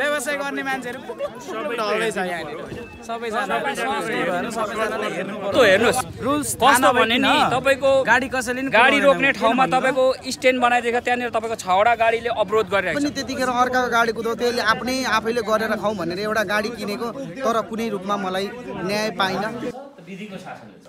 व्यवसाय गर्ने मान्छेहरू ढल्दैछ यहाँनिर सबैजना हेर्नुहोस् रुल्स कस्तो भने नि तपाईँको गाडी कसैले नि गाडी। रोक्ने किन ठाउँमा? तपाईँको स्ट्यान्ड बनाइदिएको त्यहाँनिर तपाईँको छवटा गाडीले अवरोध गरिरहेको पनि छ। त्यतिखेर अर्काको गाडी कुदाउ त्यसले आफ्नै आफैले गरेर खाउँ भनेर एउटा गाडी किनेको तर कुनै रूपमा मलाई न्याय पाइनँ। विधिको है।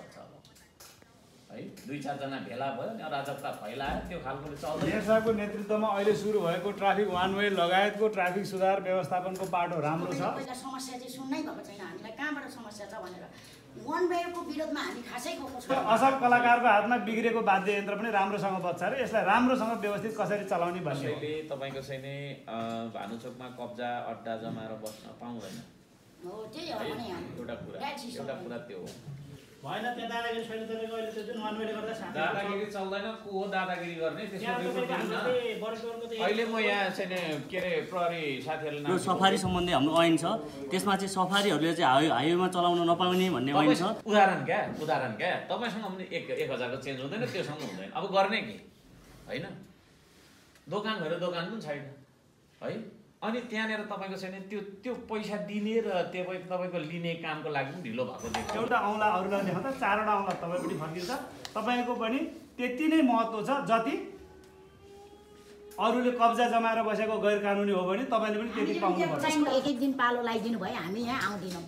दुई चारजना भेला भयो अनि अराजकता फैलायो त्यो खालको चल्दैन मेयर साहबको नेतृत्वमा अहिले सुरु भएको ट्राफिक वान वे लगायतको ट्राफिक सुधार व्यवस्थापनको बाटो राम्रो छ। समस्या चाहिँ सुन्नै भएको छैन हामीलाई कहाँबाट समस्या छ भनेर। वान वेको विरोधमा हामी खासै गएको छौँ। असल कलाकारको हातमा बिग्रेको वाद्य यन्त्र पनि राम्रोसँग बच्छ अरे यसलाई राम्रोसँग व्यवस्थित कसरी चलाउने भन्ने तपाईँको चाहिँ नि भानुचोकमा कब्जा अड्डा जमाएर बस्न पाउँदैन। त्यही एउटा कुरा. एउटा कुरा त्यो हो। भएन त्यहाँ दादागिरी छैन तपाईँको अहिले त्यो जुन वानवेले गर्दा शान्ति दादागिरी चल्दैन को हो दादागिरी गर्ने अहिले म यहाँ चाहिँ नि के अरे प्रहरी साथीहरूले सफारी सम्बन्धी हाम्रो ऐन छ। त्यसमा चाहिँ सफारीहरूले चाहिँ हाइवे हाइवेमा चलाउन नपाउने भन्ने ऐन छ। उदाहरण क्या उदाहरण क्या। तपाईँसँग पनि एक एक हजारको चेन्ज हुँदैन त्योसँग हुँदैन। अब गर्ने के? होइन? दोकान भएर दोकान पनि छैन। है? अनि त्यहाँनिर तपाईँको छैन त्यो त्यो पैसा दिने र त्यो तपाईँको लिने कामको लागि पनि ढिलो भएको देखियो। एउटा औँला अरूलाई देखाउँदा चारवटा औँला तपाईँ पनि फर्किन्छ तपाईँको पनि त्यति नै महत्त्व छ जति अरूले कब्जा जमाएर बसेको गैर कानुनी हो भने तपाईँले पनि त्यति पाउनुपर्छ चाहिँ एक एक दिन पालो लगाइदिनु भयो हामी यहाँ आउँदैनौँ।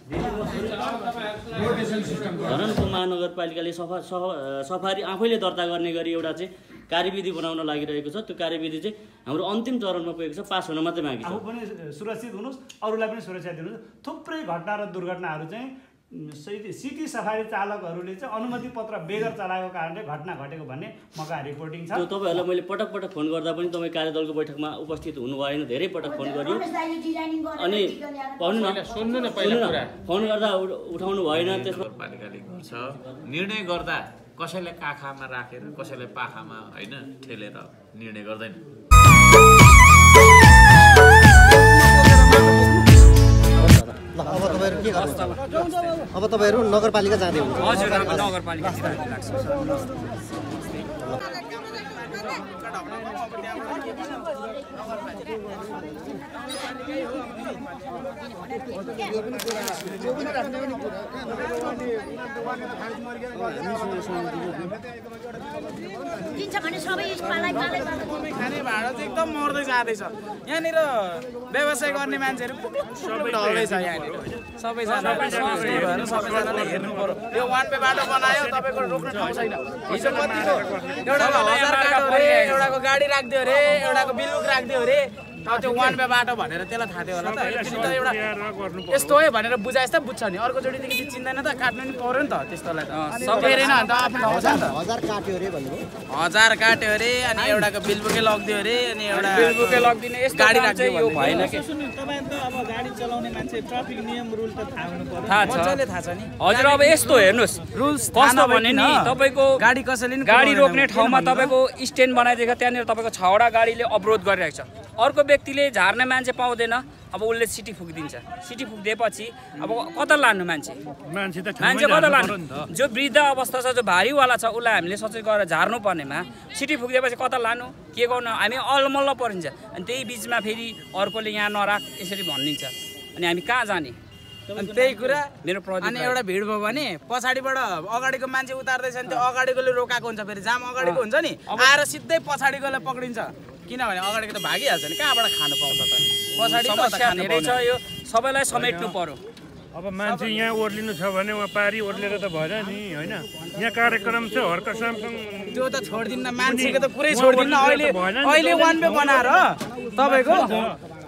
धरनको महानगरपालिकाले सफा सफा- सफारी आफैले दर्ता गर्ने गरी एउटा चाहिँ कार्यविधि बनाउन लागिरहेको छ। त्यो कार्यविधि चाहिँ हाम्रो अन्तिम चरणमा पुगेको छ पास हुन मात्रै बाँकी आफू छ पनि सुरक्षित हुनुहोस् अरूलाई पनि सुरक्षा दिनुहोस्। थुप्रै घटना र दुर्घटनाहरू चाहिँ सिटी सफारी चालकहरूले चाहिँ अनुमति पत्र बेगर चलाएको कारणले घटना घटेको भन्ने मका रिपोर्टिङ छ। त्यो तपाईँहरूलाई मैले पटक पटक फोन गर्दा पनि तपाईँ कार्यदलको बैठकमा उपस्थित हुनु भएन धेरै पटक फोन गरियो। अनि। फोन गर्दा उठ- उठाउनु भएन त्यसमा गर्छ निर्णय गर्दा कसैलाई काखामा राखेर कसैलाई पाखामा होइन ठेलेर निर्णय गर्दैन। ल अब तपाईँहरू के गर्नुहुन्छ? अब तपाईँहरू नगरपालिका जाँदै हुन्छ दिन्छ भने सबै खाने भाँडा चाहिँ एकदम मर्दै जाँदैछ। यहाँनिर व्यवसाय गर्ने मान्छेहरू ढल्दैछ यहाँनिर। सबैजना सबैजनाले हेर्नु पर्यो। यो वान वे बाटो बनायो तपाईँको रोक्ने ठाउँ छैन। हिजो कतिको एउटाको हजार काट्यो अरे एउटाको गाडी राखिदियो अरे एउटाको बिलुक राखिदियो अरे। त्यो वान वे बाटो भनेर त्यसलाई थाहा थियो होला त। एकचोटि त एउटा यस्तो है भनेर बुझाएस त बुझ्छ नि। अर्कोचोटिदेखि चिन्दैन त काट्नु नि पऱ्यो नि त त्यस्तोलाई त। सबै अन्त आफ्नो ठाउँ छ नि त। हजार काट्यो अरे भन्नुभयो हजार काट्यो अरे अनि एउटाको बिलबुकै लगिदियो अरे अनि एउटा बिलबुकै लगिदिने यस्तो गाडी चाहिँ यो भएन भन्ने कि? सुन्नु तपाईँ त अब गाडी चलाउने मान्छे ट्राफिक नियम रुल त थाहा हुनु पर्यो। थाहा छ। मजाले थाहा छ नि। हजुर अब यस्तो हेर्नुहोस्। रुल्स कस्तो भने नि तपाईँको गाडी कसैले नि गाडी। रोक्ने किन ठाउँमा भन्नु? तपाईँको स्ट्यान्ड बनाइदिएको त्यहाँनिर तपाईँको छवटा गाडीले अवरोध गरिरहेको छ। अर्को व्यक्तिले झार्ने मान्छे पाउँदैन अब उसले सिटी फुकिदिन्छ। सिटी फुकिदिएपछि अब कता लानु मान्छे? मान्छे कता लानु जो वृद्ध अवस्था छ जो भारीवाला छ उसलाई हामीले सचेत गरेर झार्नु पर्नेमा सिटी फुकिदिएपछि कता लानु? के गर्नु? हामी अलमल्ल परिन्छ। अनि त्यही बिचमा फेरि अर्कोले यहाँ नराख यसरी भनिदिन्छ अनि हामी कहाँ जाने? अनि त्यही कुरा मेरो अनि। एउटा भिड भयो भने पछाडिबाट अगाडिको मान्छे उतार्दैछ भने त्यो अगाडिकोले रोकाएको हुन्छ फेरि। जाम अगाडिको हुन्छ नि। आएर सिधै पछाडिकोलाई पक्रिन्छ। किनभने अगाडिको त भागिहाल्छ नि। कहाँबाट खानु पाउँछ त? पछाडि छ। यो। सबैलाई समेट्नु पर्यो। अब मान्छे यहाँ ओर्लिनु छ भने उहाँ पारी ओर्लेर त भएन नि होइन? यहाँ कार्यक्रम छ हर्क सामसङ त्यो त छोडिदिन्न। मान्छेको त पुरै छोडिदिन्न। अहिले। अहिले वान वे बनाएर। तपाईँको?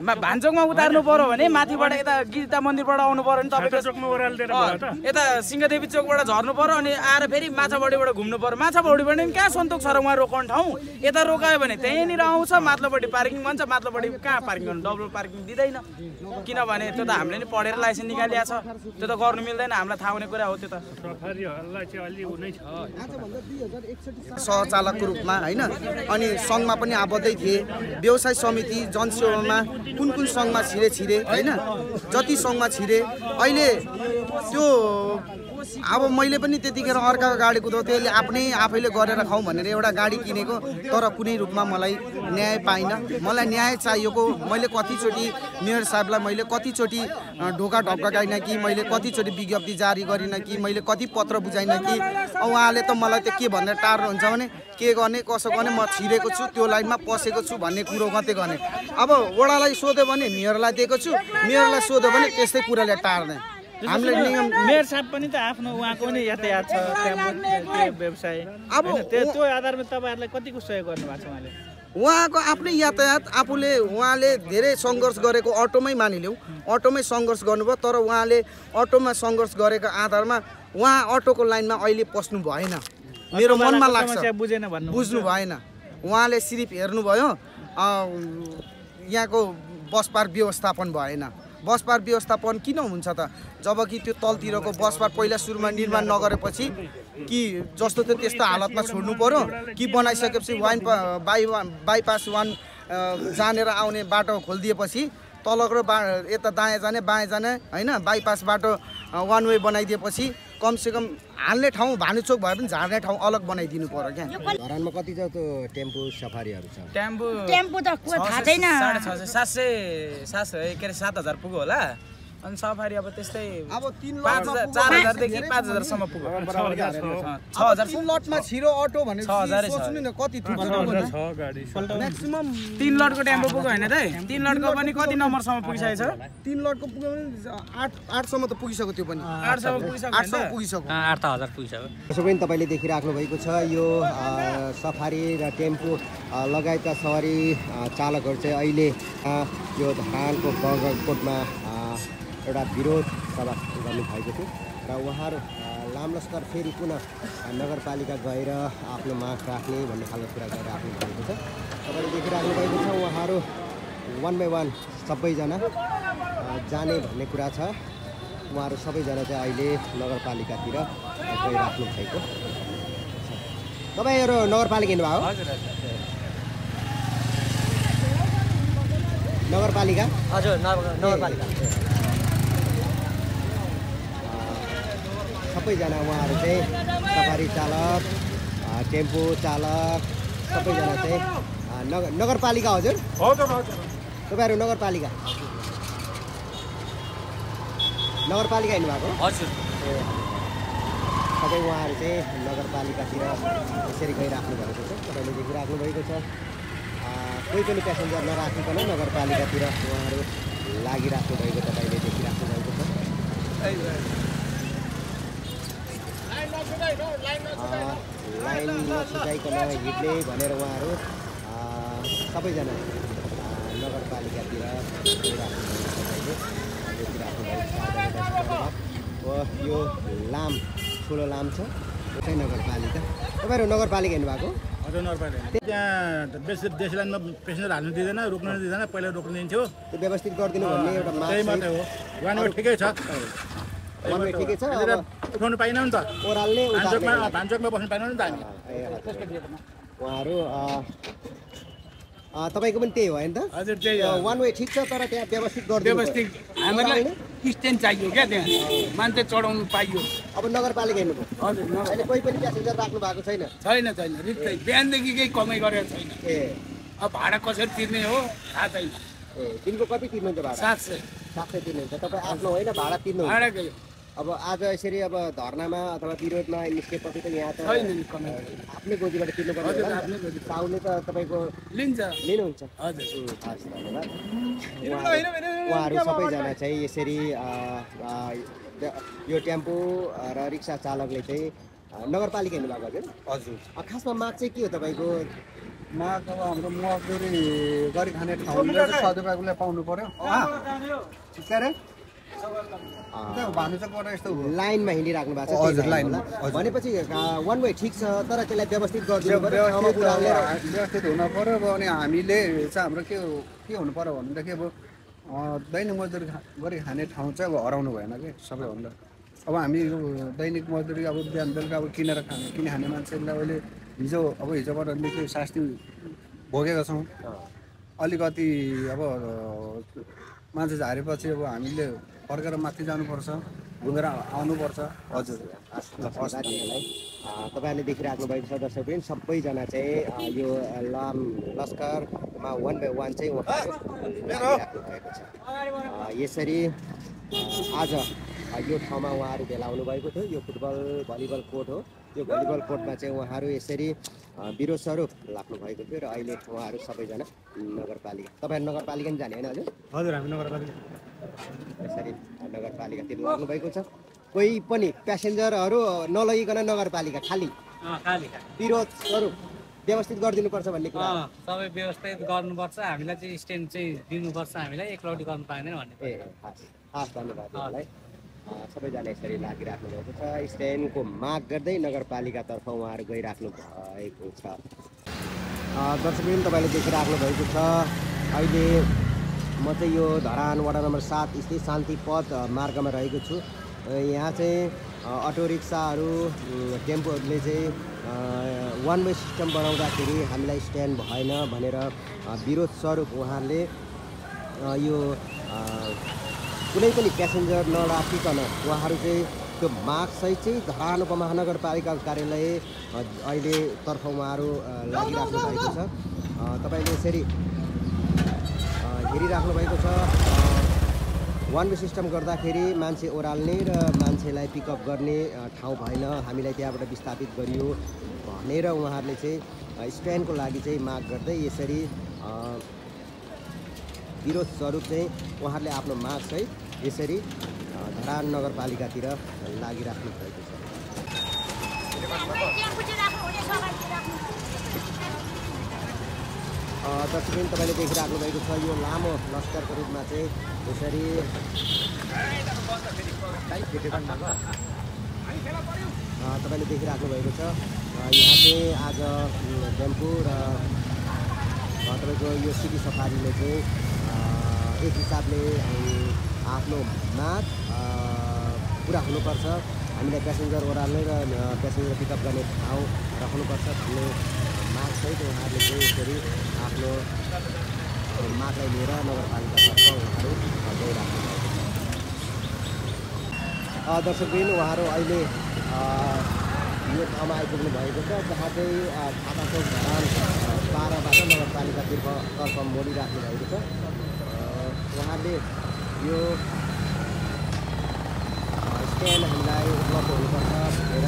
भान्चोकमा उतार्नु पर्यो भने माथिबाट यता गीता मन्दिरबाट आउनु पर्यो भने तपाईँको यता सिंहदेवी चोकबाट झर्नु पर्यो अनि आएर फेरि माछाबाडीबाट घुम्नु पर्यो। माछाबाडीबाट नि कहाँ सन्तोक छ र उहाँ रोकाउने ठाउँ? यता रोकायो भने त्यहीँनिर आउँछ माथिल्लोपट्टि पार्किङ भन्छ माथिल्लोपट्टि कहाँ पार्किङ गर्नु? डबल पार्किङ दिँदैन। किनभने त्यो त हामीले नि पढेर लाइसेन्स निकालिया छ। त्यो त गर्नु मिल्दैन हामीलाई थाहा हुने कुरा हो त्यो त। सफारीहरूलाई चाहिँ अलि उ नै छ। सहचालकको रूपमा होइन? अनि सङ्घमा पनि आबद्धै थिए। व्यवसाय समिति जनसेवामा कुन कुन सङ्घमा छिरे छिरे होइन? जति सङ्घमा छिरे। अहिले त्यो अब मैले पनि त्यतिखेर अर्काको गाडी कुदाउ त्यसले आफ्नै आफैले गरेर खाउँ भनेर एउटा गाडी किनेको तर कुनै रूपमा मलाई न्याय पाइनँ। मलाई न्याय चाहिएको मैले कतिचोटि मेयर साहबलाई मैले कतिचोटि ढोका ढप्काइनँ कि मैले कतिचोटि विज्ञप्ति जारी गरिनँ कि मैले कति पत्र बुझाइनँ कि उहाँले त मलाई त के भनेर टार्नुहुन्छ भने के गर्ने कसो गर्ने म छिरेको छु त्यो लाइनमा पसेको छु भन्ने कुरो मात्रै गर्ने। अब वडालाई सोध्यो भने मेयरलाई दिएको छु मेयरलाई सोध्यो भने त्यस्तै कुराले टार्ने। मेयर साहब पनि त आफ्नो उहाँको पनि यातायात छ व्यवसाय। अब त्यो आधारमा तपाईँहरूलाई कतिको सहयोग गर्नुभएको छ उहाँले? उहाँको आफ्नै यातायात आफूले उहाँले धेरै सङ्घर्ष गरेको अटोमै मानिलिउँ। अटोमै सङ्घर्ष गर्नुभयो तर उहाँले अटोमा सङ्घर्ष गरेको आधारमा उहाँ अटोको लाइनमा अहिले पस्नु भएन। मेरो मनमा लाग्छ। बुझेन भन्नु बुझ्नु भएन। उहाँले सिर्फ हेर्नुभयो अ, यहाँको बस पार्क व्यवस्थापन भएन। बस पार्क व्यवस्थापन किन हुन्छ त? जब कि त्यो तलतिरको बस पार्क पहिला सुरुमा निर्माण नगरेपछि कि जस्तो त्यो त्यस्तो हालतमा छोड्नु पर्यो? कि बनाइसकेपछि वाइन पा- बाई बाइपास वान जानेर आउने बाटो खोलिदिएपछि तलको बा यता दायाँ जाने बायाँ जाने होइन बाइपास बाटो वान वे बनाइदिएपछि कमसेकम हाल्ने ठाउँ भानुचोक भए पनि झार्ने ठाउँ अलग बनाइदिनु पर्यो क्या। धरानमा कति छ त्यो टेम्पो सफारीहरू छ? टेम्पो टेम्पो त थाहा छैन। सात सय के अरे सात हजार पुग्यो होला। अनि सफारी अब त्यस्तै चार हजारदेखि पाँच हजारसम्म पुग्यो। छ हजार लटमा छिरो अटो भने छ हजारै छ। सोच्नु न कति म्याक्सिमम तिन लटको टेम्पो पुग्यो होइन त? तिन लटको पनि कति नम्बरसम्म पुगिसकेको छ तिन लटको पुग्यो भने आठ आठसम्म त पुगिसक्यो त्यो पनि। आठसम्म पुगिसक्यो आठसम्म होइन त? पुगिसक्यो। आठ त हजार पुगिसक्यो। यसो पनि तपाईँले देखिराख्नु भएको छ यो सफारी र टेम्पो लगायतका सवारी चालकहरू चाहिँ अहिले यो धानको बगरकोटमा एउटा विरोध सभा गर्नुभएको थियो र उहाँहरू लामलस्कर फेरि पुनः नगरपालिका गएर आफ्नो माग राख्ने भन्ने खालको कुरा गरेर राख्नु भएको छ। तपाईँले देखिराख्नु भएको छ उहाँहरू वान बाई वान सबैजना जाने भन्ने कुरा छ। उहाँहरू सबैजना चाहिँ अहिले नगरपालिकातिर गइराख्नु भएको। तपाईँहरू नगरपालिका हिँड्नुभयो नगरपालिका? हजुर नगरपालिका। सबैजना उहाँहरू चाहिँ सफारी चालक टेम्पो चालक सबैजना चाहिँ नगर नगरपालिका हजुर? तपाईँहरू नगरपालिका? नगरपालिका हिँड्नुभएको? हजुर। ए, सबै उहाँहरू चाहिँ नगरपालिकातिर यसरी गइराख्नु भएको छ। तपाईँले देखिराख्नु भएको छ कोही पनि प्यासेन्जर नराखिकन नगरपालिकातिर उहाँहरू लागिराख्नु भएको तपाईँले देखिराख्नु भएको छ। लाइन नछुटाइकन हिँड्ने भनेर उहाँहरू सबैजना नगरपालिकातिर भएको भएको। अब यो लाम ठुलो लाम छ चाहिँ नगरपालिका। तपाईँहरू नगरपालिका हिँड्नुभएको हजुर नगरपालिका। त्यहाँ बेसी बेसी लाइनमा पेसेन्जर हाल्नु दिँदैन रोक्नु दिँदैन पहिला रोक्नु दिन्थ्यो। त्यो व्यवस्थित गरिदिनु भन्ने एउटा हो। ठिकै छ। ठिकै छ उठाउनु पाइनँ नि त। ओह्रालले भान्चोकमा बस्नु पाएन नि त हामी। उहाँहरू तपाईँको पनि त्यही हो होइन त? हजुर त्यही हो। वान वे ठिक छ तर त्यहाँ व्यवस्थित गरिदिनु व्यवस्थित। हामीलाई स्ट्यान्ड चाहियो क्या त्यहाँ। मान्छे चढाउनु पाइयो। अब नगरपालिका हिँड्नुभयो हजुर न- अहिले कोही पनि प्यासेन्जर राख्नु भएको छैन। छैन छैन। रित्तै बिहानदेखि केही कमाइ गरेको छैन। ए। अब भाडा कसरी तिर्ने हो थाहा छैन। ए दिनको कति तिर्नुहुन्छ भाडा? सात सय। सात सय तिर्नुहुन्छ। तपाईँ आफ्नो होइन भाडा तिर्नु भाडाकै अब आज यसरी अब धर्नामा अथवा विरोधमा निस्केपछि त यहाँ त आफ्नै गोजीबाट तिर्नु पर्ने हजुर, होला। आफ्नै नि गोजी। साउले त तपाईँको लिन्छ। लिनुहुन्छ। उहाँहरू सबैजना चाहिँ यसरी यो टेम्पो र रिक्सा चालकले चाहिँ नगरपालिका हिँड्नुभएको हजुर? हजुर। खासमा माग चाहिँ के हो तपाईँको? माग अब हाम्रो मजदुरी गरी खाने ठाउँले चाहिँ सदुपयोगले पाउनु अरे अ, भानुचोकबाट यस्तो लाइनमा हिँडिराख्नु भएको छ हजुर, लाइनमा। भनेपछि वान वे ठिक छ तर त्यसलाई व्यवस्थित गरिदिनु व्यवस्थित हुन पर्यो अब अनि हामीले चाहिँ हाम्रो के के हुनु पर्यो भनेदेखि अब दैनिक मजदुरी गरी खाने ठाउँ चाहिँ अब हराउनु भएन कि सबैभन्दा। अब हामी दैनिक मजदुरी अब बिहान बेलुका अब किनेर खाने किने खाने मान्छेलाई अहिले हिजो अब हिजोबाट निकै शास्ति भोगेका छौँ। अलिकति अब मान्छे झारेपछि अब हामीले फर्केर माथि जानुपर्छ घुमेर आउनुपर्छ। हजुर। तपाईँहरूले देखिराख्नु भएको छ दर्शकवृन्द सबैजना चाहिँ यो लाम लस्करमा वान बाई वान चाहिँ उहाँहरू भएको छ। यसरी आज यो ठाउँमा उहाँहरू भेला हुनुभएको थियो। यो फुटबल भलिबल कोर्ट हो। यो भलिबल कोर्टमा चाहिँ उहाँहरू यसरी अ, विरोध स्वरूप लाग्नु भएको थियो र अहिले उहाँहरू सबैजना नगरपालिका तपाईँहरू नगरपालिका नि जाने होइन हजुर हजुर हामी नगरपालिका। यसरी नगरपालिकातिर लाग्नुभएको छ। कोही पनि प्यासेन्जरहरू नलगिकन नगरपालिका खाली? विरोध स्वरूप व्यवस्थित गरिदिनुपर्छ भन्ने कुरा। सबै व्यवस्थित गर्नुपर्छ। हामीलाई चाहिँ स्ट्यान्ड चाहिँ दिनुपर्छ। हामीलाई एकलौटी गर्नु पाएन भन्ने ए हस् हस् धन्यवाद सबैजना यसरी लागिराख्नु भएको छ। स्ट्यान्डको माग गर्दै नगरपालिकातर्फ उहाँहरू गइराख्नु भएको छ। अ, दर्शकवृन्द तपाईँले देखिराख्नु भएको छ। अहिले म चाहिँ यो धरान वडा नम्बर सात स्थित शान्ति पथ मार्गमा रहेको छु। यहाँ चाहिँ अटो रिक्साहरू टेम्पोहरूले चाहिँ वान वे सिस्टम बनाउँदाखेरि हामीलाई स्ट्यान्ड भएन भनेर विरोध स्वरूप उहाँहरूले यो कुनै पनि प्यासेन्जर नराखिकन उहाँहरू चाहिँ त्यो मागसहित चाहिँ धरान उपमहानगरपालिकाको कार्यालय अहिलेतर्फ उहाँहरू लागिराख्नु भएको छ। तपाईँले यसरी हेरिराख्नु भएको छ। वान वे सिस्टम गर्दाखेरि मान्छे ओह्राल्ने र मान्छेलाई पिकअप गर्ने ठाउँ भएन। हामीलाई त्यहाँबाट विस्थापित गरियो भनेर उहाँहरूले चाहिँ स्ट्यान्डको लागि चाहिँ माग गर्दै यसरी विरोध स्वरूप चाहिँ उहाँहरूले आफ्नो मागसहित यसरी धरान नगरपालिकातिर लागिराख्नु भएको छ। दर्शकवृन्द तपाईँले देखिराख्नु भएको छ यो लामो लस्करको रूपमा चाहिँ यसरी तपाईँले देखिराख्नु भएको छ। यहाँ चाहिँ आज टेम्पो र तपाईँको यो सिटी सफारीले चाहिँ एक हिसाबले आफ्नो माग पुरा हुनुपर्छ। हामीलाई प्यासेन्जर ओह्राल्ने र प्यासेन्जर पिकअप गर्ने ठाउँ राख्नुपर्छ। भन्ने मागसहित उहाँहरूले चाहिँ यसरी आफ्नो मागलाई लिएर नगरपालिकातर्फ उहाँहरू गइराख्नु भएको छ दर्शकबिन उहाँहरू अहिले यो ठाउँमा आइपुग्नु भएको छ जहाँ चाहिँ धरान अ, बाह्रबाट नगरपालिकातर्फ तर्फ मोडिराख्नु भएको छ। अ, उहाँहरूले यो स्ट्यान्ड हामीलाई उपलब्ध हुनुपर्छ भनेर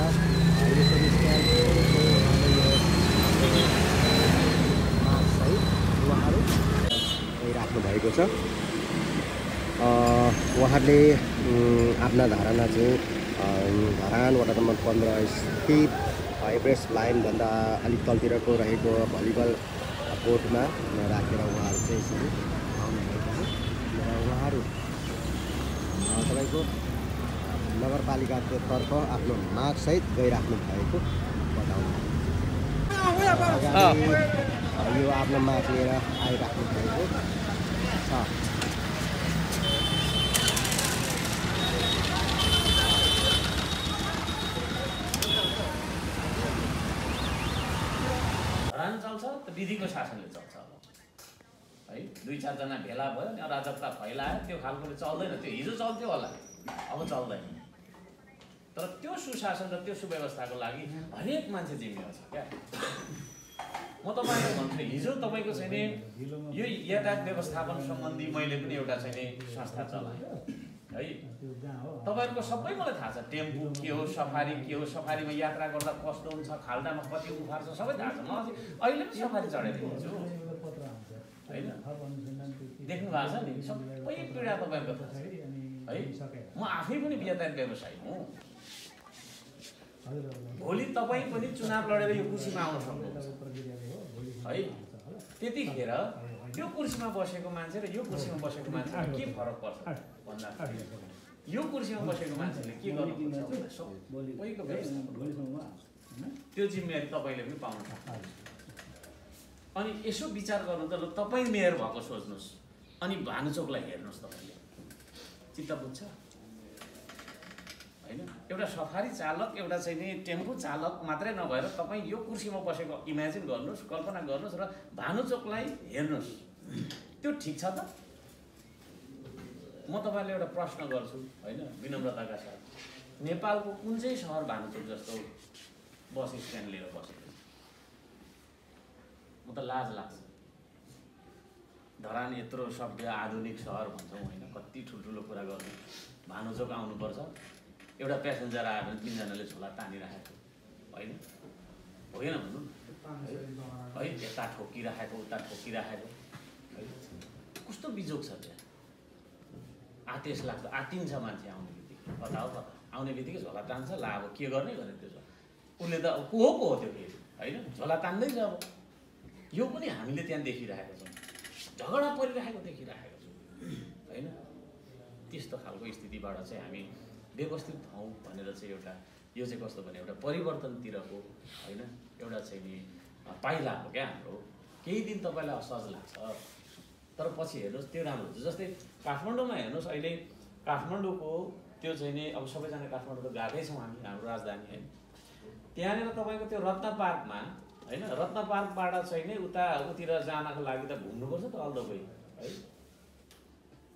यसरी स्ट्यान्डको आफ्नो मागसहित उहाँहरू गइराख्नु भएको छ उहाँहरूले आफ्ना धारणा चाहिँ धरान वडा नम्बर पन्ध्र स्थित एभरेस्ट लाइनभन्दा अलिक तलतिरको रहेको भलिबल कोर्टमा राखेर उहाँहरू चाहिँ यसरी आउनुभएको छ र उहाँहरू अ, तपाईँको नगरपालिकातर्फ आफ्नो मागसहित गइराख्नु भएको बताउनु यो आफ्नो माग लिएर आइराख्नु भएको छ धरान चल्छ त विधिको शासनले चल्छ अब है दुई चारजना भेला भयो अनि अराजकता फैलायो त्यो खालकोले चल्दैन त्यो हिजो चल्थ्यो होला। अब चल्दैन। तर त्यो सुशासन र त्यो सुव्यवस्थाको लागि हरेक मान्छे जिम्मेवार छ क्या। म तपाईँलाई भन्छु हिजो तपाईँको नि यो यातायात व्यवस्थापन सम्बन्धी मैले पनि एउटा चाहिँ नि संस्था चलाएँ। है? तपाईँहरूको सबै मलाई थाहा छ टेम्पू के हो सफारी के हो सफारीमा यात्रा गर्दा कस्तो हुन्छ खाल्डामा कति उफार्छ सबै थाहा छ। म अहिले पनि सफारी चढेर हिँड्छु होइन देख्नु भएको छ नि सबै पीडा तपाईँको है म आफै पनि यातायात व्यवसायी हुँ भोलि तपाईँ पनि चुनाव लडेर यो कुर्सीमा आउन सक्नुहुन्छ है त्यतिखेर त्यो कुर्सीमा बसेको मान्छे र यो कुर्सीमा बसेको मान्छेमा के फरक पर्छ भन्दाखेरि यो कुर्सीमा बसेको मान्छेले के गर्नुपर्छ सबैको त्यो जिम्मेवारी तपाईँले पनि पाउनु सक्नुहुन्छ अनि यसो विचार गर्नु त ल तपाईँ मेयर भएको सोच्नुहोस्। अनि भानुचोकलाई हेर्नुहोस् तपाईँले। चित्त बुझ्छ? होइन? एउटा सफारी चालक एउटा चाहिँ नि टेम्पो चालक मात्रै नभएर तपाईँ यो कुर्सीमा बसेको इमेजिन गर्नुहोस् कल्पना गर्नुहोस् र भानुचोकलाई हेर्नुहोस्। त्यो ठिक छ त? म तपाईँलाई एउटा प्रश्न गर्छु होइन? विनम्रताका साथ। नेपालको कुन चाहिँ सहर भानुचोक जस्तो बस स्ट्यान्ड लिएर बसेको? म त लाज लाग्छ। धरान यत्रो सभ्य आधुनिक सहर भन्छौँ होइन? कति ठुल्ठुलो कुरा गर्नु। भानुचोक आउनुपर्छ। एउटा प्यासेन्जर आयो भने तिनजनाले झोला तानिराखेको होइन? होइन भन्नु। है यता ठोकिराखेको उता ठोकिराखेको है कस्तो बिजोग छ त्यहाँ? आतेस लाग्छ आतिन्छ मान्छे आउने बित्तिकै। कता हो कता आउने बित्तिकै झोला तान्छ ला अब के गर्ने भने त्यो झोला। उसले त को हो को हो त्यो फेरि? होइन? झोला तान्दैछ अब। यो पनि हामीले त्यहाँ देखिरहेको छौँ। झगडा परिरहेको देखिरहेको छौँ। होइन? त्यस्तो खालको स्थितिबाट चाहिँ हामी व्यवस्थित हौँ भनेर चाहिँ एउटा यो चाहिँ कस्तो भने एउटा परिवर्तनतिरको होइन? एउटा चाहिँ नि पाइला हो क्या हाम्रो। केही दिन तपाईँलाई असहज लाग्छ। तर पछि हेर्नुहोस् त्यो राम्रो हुन्छ। जस्तै काठमाडौँमा हेर्नुहोस् अहिले काठमाडौँको त्यो चाहिँ नि अब सबैजना काठमाडौँ त गएकै छौँ हामी हाम्रो राजधानी होइन? त्यहाँनिर तपाईँको त्यो रत्न पार्कमा होइन रत्न पार्कबाट चाहिँ नि उता उतिर जानको लागि त घुम्नुपर्छ त अल द है?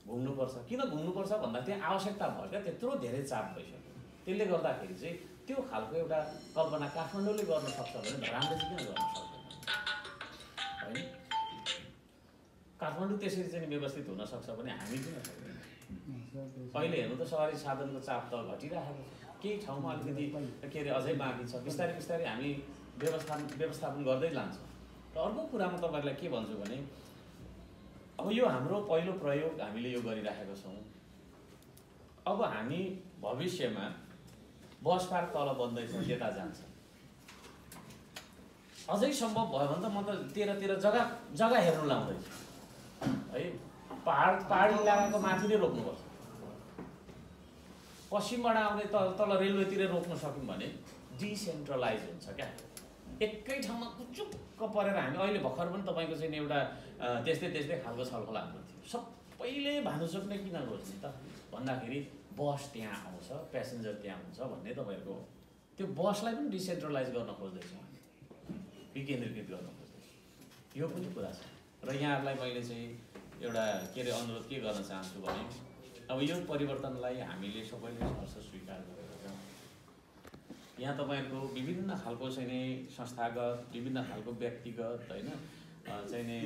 घुम्नुपर्छ। किन घुम्नुपर्छ भन्दा त्यहाँ आवश्यकता भयो क्या त्यत्रो धेरै चाप भइसक्यो। त्यसले गर्दाखेरि चाहिँ त्यो खालको एउटा कल्पना काठमाडौँले गर्न सक्छ भने धरानले चाहिँ किन गर्न सक्दैन? होइन? काठमाडौँ त्यसरी चाहिँ व्यवस्थित हुनसक्छ भने हामी किन सक्दैन? अहिले हेर्नु त सहरी साधनको चाप त घटिरहेको छ। केही ठाउँमा अलिकति के अरे अझै बाँकी छ। बिस्तारै बिस्तारै हामी व्यवस्थापन व्यवस्थापन गर्दै लान्छौँ। र अर्को कुरामा तपाईँहरूलाई के भन्छु भने अब यो हाम्रो पहिलो प्रयोग हामीले यो गरिराखेका छौँ। अब हामी भविष्यमा बस पार्क तल बन्दैछ त्यता जान्छ। अझै सम्भव भयो भने त म त तेह्रतिर जग्गा जग्गा हेर्नु लाउँदैछु। है पाहाड पाहाडी इलाकाको माथि नै रोक्नुपर्छ। पश्चिमबाट आउने तल तल रेलवेतिर रोक्न सक्यौँ भने डिसेन्ट्रलाइज हुन्छ क्या। एकै ठाउँमा कुचुक्क परेर हामी अहिले भर्खर पनि तपाईँको चाहिँ एउटा त्यस्तै त्यस्तै खालको छलफल हाम्रो थियो। सबैले भानुचोक नै किन रोज्ने त? भन्दाखेरि बस त्यहाँ आउँछ प्यासेन्जर त्यहाँ हुन्छ भन्ने तपाईँहरूको। त्यो बसलाई पनि डिसेन्ट्रलाइज गर्न खोज्दैछौँ हामी। विकेन्द्रीकृत गर्न खोज्दैछौँ। यो पनि कुरा छ। र यहाँहरूलाई मैले चाहिँ एउटा के अरे अनुरोध के गर्न चाहन्छु भने अब यो परिवर्तनलाई हामीले सबैले सहर्ष स्वीकार गरेका छौँ यहाँ तपाईँहरूको विभिन्न खालको चाहिँ नि संस्थागत विभिन्न खालको व्यक्तिगत होइन? चाहिँ नि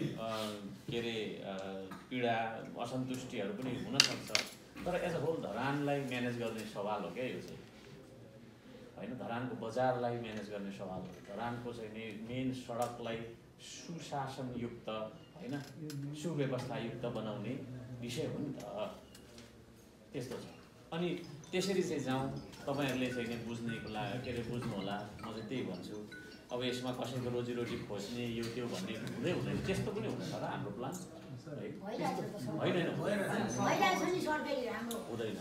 के अरे पीडा असन्तुष्टिहरू पनि हुनसक्छ। तर एज अ होल धरानलाई म्यानेज गर्ने सवाल हो क्या यो चाहिँ? होइन? धरानको बजारलाई म्यानेज गर्ने सवाल हो। धरानको चाहिँ नि मेन सडकलाई सुशासनयुक्त होइन? सुव्यवस्थायुक्त बनाउने विषय हो नि त। त्यस्तो छ। अनि त्यसरी चाहिँ जाउँ तपाईँहरूले चाहिँ बुझ्नेको ला के अरे बुझ्नु होला? म चाहिँ त्यही भन्छु। अब यसमा कसैको रोजीरोटी खोज्ने यो त्यो भन्ने हुँदै हुँदैन। त्यस्तो पनि हुँदैन र हाम्रो प्लान। होइन हुँदैन।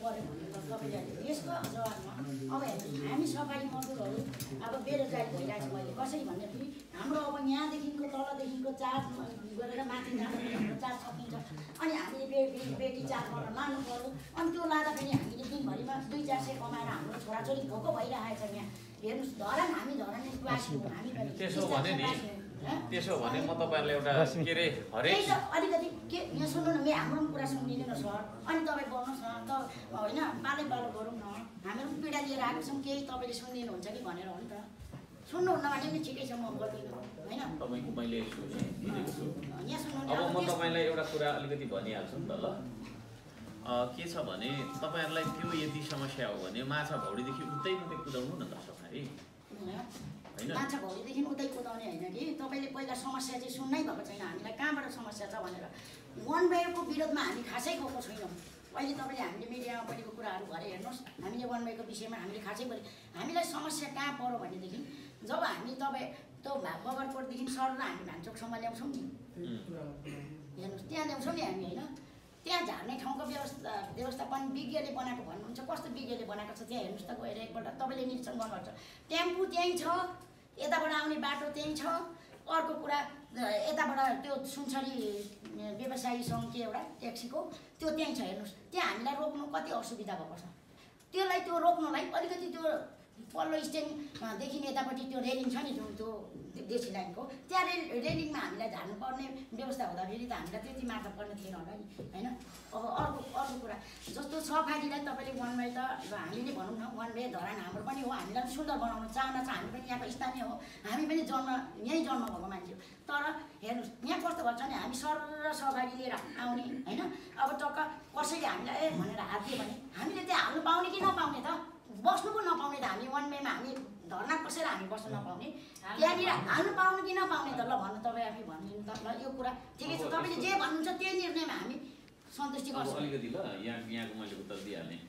पऱ्यो भनेर तपाईँले अहिले यसको जवाबमा अब हेर्नुहोस् हामी सफारी मजदुरहरू अब बेरोजगारी भइरहेको छ मैले कसरी भन्दाखेरि हाम्रो अब यहाँदेखिको तलदेखिको चार्ज गरेर माथि जाँदाखेरि हाम्रो चार्ज सकिन्छ अनि हामीले बे बे- बेटी चार्जबाट लानु पऱ्यो अनि त्यो लाँदाखेरि हामीले दिनभरिमा दुई चार सय कमाएर हाम्रो छोराछोरी भोको भइरहेको छ यहाँ हेर्नुहोस् धरान हामी धरानवासी हो हामी त्यसो हो भने नि हँ? त्यसो हो भने म तपाईँहरूलाई एउटा के अरे हरेक अलिकति के यहाँ सुन्नु न मे हाम्रो पनि कुरा सुनिदिनु न सर। अनि तपाईँ बोल्नुहोस् न त होइन बालै बालो गरौँ न। हामीहरू पनि पीडा लिएर आएको छौँ केही तपाईँले सुनिदिनुहुन्छ कि भनेर हो नि त। सुन्नुहुन्न भने पनि ठिकै छ म गर्दिनँ होइन? तपाईँको मैले यहाँ सुन्नु अब म तपाईँलाई एउटा कुरा अलिकति भनिहाल्छु नि त ल। अ, के छ भने तपाईँहरूलाई त्यो यदि समस्या हो भने माछा भौडीदेखि उतै उतै कुदाउनु न त सफारी। होइन माछा भौलीदेखि उतै कुदाउने होइन कि? तपाईँले पहिला समस्या चाहिँ सुन्नै भएको छैन। हामीलाई कहाँबाट समस्या छ भनेर। वान वेको विरोधमा हामी खासै गएको छैनौँ। अहिले तपाईँले हामीले मिडियामा पहिलेको कुराहरू भरे हेर्नुहोस्। हामीले वान वेको विषयमा हामीले खासै गरे हामीलाई समस्या कहाँ पऱ्यो भनेदेखि जब हामी तपाईँ त्यो भा- बगरकोटदेखि सर र हामी भान्चोकसम्म ल्याउँछौँ नि। हेर्नुहोस् त्यहाँ ल्याउँछौँ नि हामी होइन? त्यहाँ झार्ने ठाउँको व्यवस्था व्यवस्थापन विज्ञले बनाएको भन्नुहुन्छ। कस्तो विज्ञले बनाएको छ त्यहाँ हेर्नुहोस् त गएर एकपल्ट तपाईँले निरीक्षण गर्नुपर्छ टेम्पू त्यहीँ छ यताबाट आउने बाटो त्यहीँ छ। अर्को कुरा यताबाट त्यो सुनसरी व्यवसायी सङ्घ एउटा ट्याक्सीको त्यो त्यहीँ छ हेर्नुहोस्। त्यहाँ हामीलाई रोक्नु कति असुविधा भएको छ। त्यसलाई त्यो रोक्नलाई अलिकति त्यो पल्लो स्ट्यान्डदेखि यतापट्टि त्यो रेलिङ छ नि जुन त्यो देशी लाइनको त्यहाँ रेल रेलिङमा हामीलाई झार्नुपर्ने व्यवस्था हुँदाखेरि त हामीलाई त्यति मार्फत गर्न थिएन होला नि होइन? अब अर्को अर्को कुरा जस्तो सफारीलाई तपाईँले वान वे त हामीले भनौँ न वान वे धरान हाम्रो पनि हो हामीलाई पनि सुन्दर बनाउनु चाहना छ हामी पनि यहाँको स्थानीय हो हामी पनि जन्म यहीँ जन्म भएको मान्छे हो। तर हेर्नुहोस् यहाँ कस्तो गर्छ भने हामी सर र सवारी लिएर आउने होइन? अब टक्क कसैले हामीलाई ए भनेर हात दियो भने हामीले त्यहाँ हाल्नु पाउने कि नपाउने त? बस्नु पो नपाउने त हामी वान वेमा हामी धर्ना बसेर हामी बस्नु नपाउने। त्यहाँनिर हाल्नु पाउने कि नपाउने त ल भन्नु तपाईँ आफै भनिदिनु त ल यो कुरा। ठिकै छ तपाईँले जे भन्नुहुन्छ त्यही निर्णयमा हामी सन्तुष्टि गर्छौँ। अलिकति ल यहाँ यहाँको मैले उत्तर दिइहालेँ।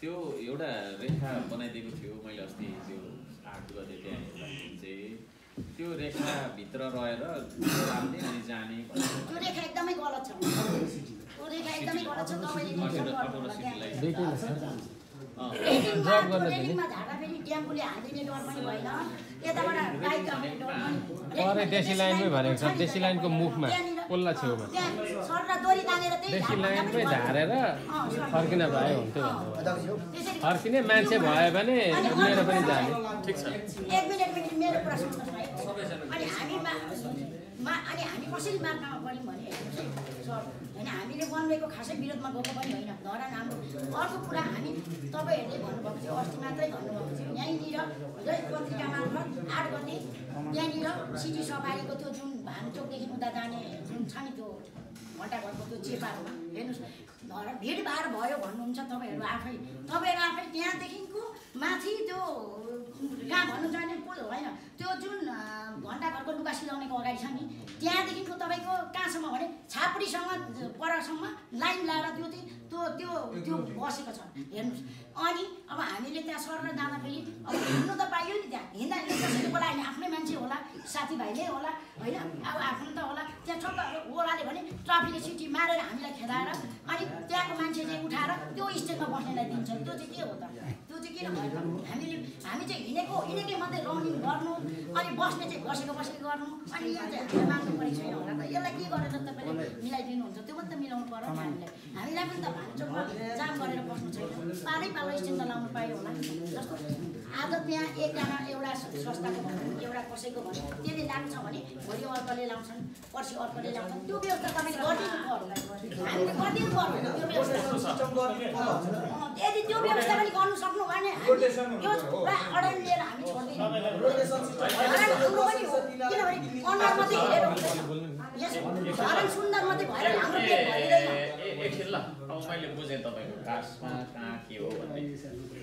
त्यो एउटा रेखा बनाइदिएको थियो मैले अस्ति त्यो आठ गते त्यहाँ हेर्दाखेरि चाहिँ त्यो रेखाभित्र रहेर राम्रै अनि जाने त्यो रेखा एकदमै गलत छ। त्यो रेखा एकदमै गलत छ तपाईँले पनि परे देशी लाइनमै भनेको छ। देशी लाइनको मुखमा पल्ला छेउमा देशी लाइनमै झारेर। फर्किन भए हुन्थ्यो भन्नुभयो। त्यसरी फर्किने मान्छे भयो भने लिएर पनि जाने। ठिक छ। मेरो अनि हामी मा मा अनि हामी कसरी पऱ्यौँ भने होइन हामीले वेको खासै विरोधमा गएको पनि होइन। धरान हाम्रो अर्को कुरा हामी तपाईँहरूले भन्नुभएको थियो अस्ति मात्रै भन्नुभएको थियो। यहीँनिर पत्रिका मार्फत आठ गते त्यहाँनिर सिटी सफारीको त्यो जुन भानुचोकदेखि उता जाने जुन छ नि त्यो घन्टाघरको त्यो चेपारोमा हेर्नुहोस्। धरा भिडभाड भयो भन्नुहुन्छ तपाईँहरू आफै। तपाईँहरू आफै त्यहाँदेखिको माथि त्यो कहाँ भन्नु जाने? पुल होइन। त्यो जुन घन्टाघरको लुगा सिलाउनेको अगाडि छ नि त्यहाँदेखिको तपाईँको कहाँसम्म भने? छापडीसँग परसम्म लाइन लाएर त्यो चाहिँ त्यो त्यो त्यो बसेको छ। हेर्नुहोस्। अनि अब हामीले त्यहाँ सरेर जाँदाखेरि अब हिँड्नु त पाइयो नि त्यहाँ। हिँड्दा हिँड्दा कसैले बोलायो भने आफ्नै मान्छे होला साथीभाइले होला होइन? अब आफ्नो त होला। त्यहाँ छक्क ओलाले भने ट्राफिकले सिटी मारेर हामीलाई खेदाएर अनि त्यहाँको मान्छे चाहिँ उठाएर त्यो स्टेजमा बस्नेलाई दिन्छ। त्यो चाहिँ के हो त? चाहिँ किन भयो हामीले हामी चाहिँ हिँडेको हिँडेकै मात्रै रनिङ गर्नु अनि बस्ने चाहिँ बसेको बसेको गर्नु अनि यहाँ चाहिँ हामीले माग्नु परेको छैन होला त। यसलाई के गरेर तपाईँले मिलाइदिनुहुन्छ? त्यो पनि त मिलाउनु पर्यो नि हामीलाई हामीलाई पनि त भान्चोकमा जाम गरेर बस्नु छैन। पालै पालो स्ट्यान्ड त लाउनु पायो होला। जस्तो आज त्यहाँ एकजना एउटा संस्थाको एउटा कसैको भनौँ त्यसले लाग्छ भने भोलि अर्कोले लाउँछन् पर्सि अर्कोले लाउँछन् त्यो व्यवस्था तपाईँले गरिदिनु पर्यो यदि त्यो व्यवस्था पनि गर्नु सक्नु भने हामी एकछिन ल मैले बुझेँ तपाईँको खासमा कहाँ के हो भन्ने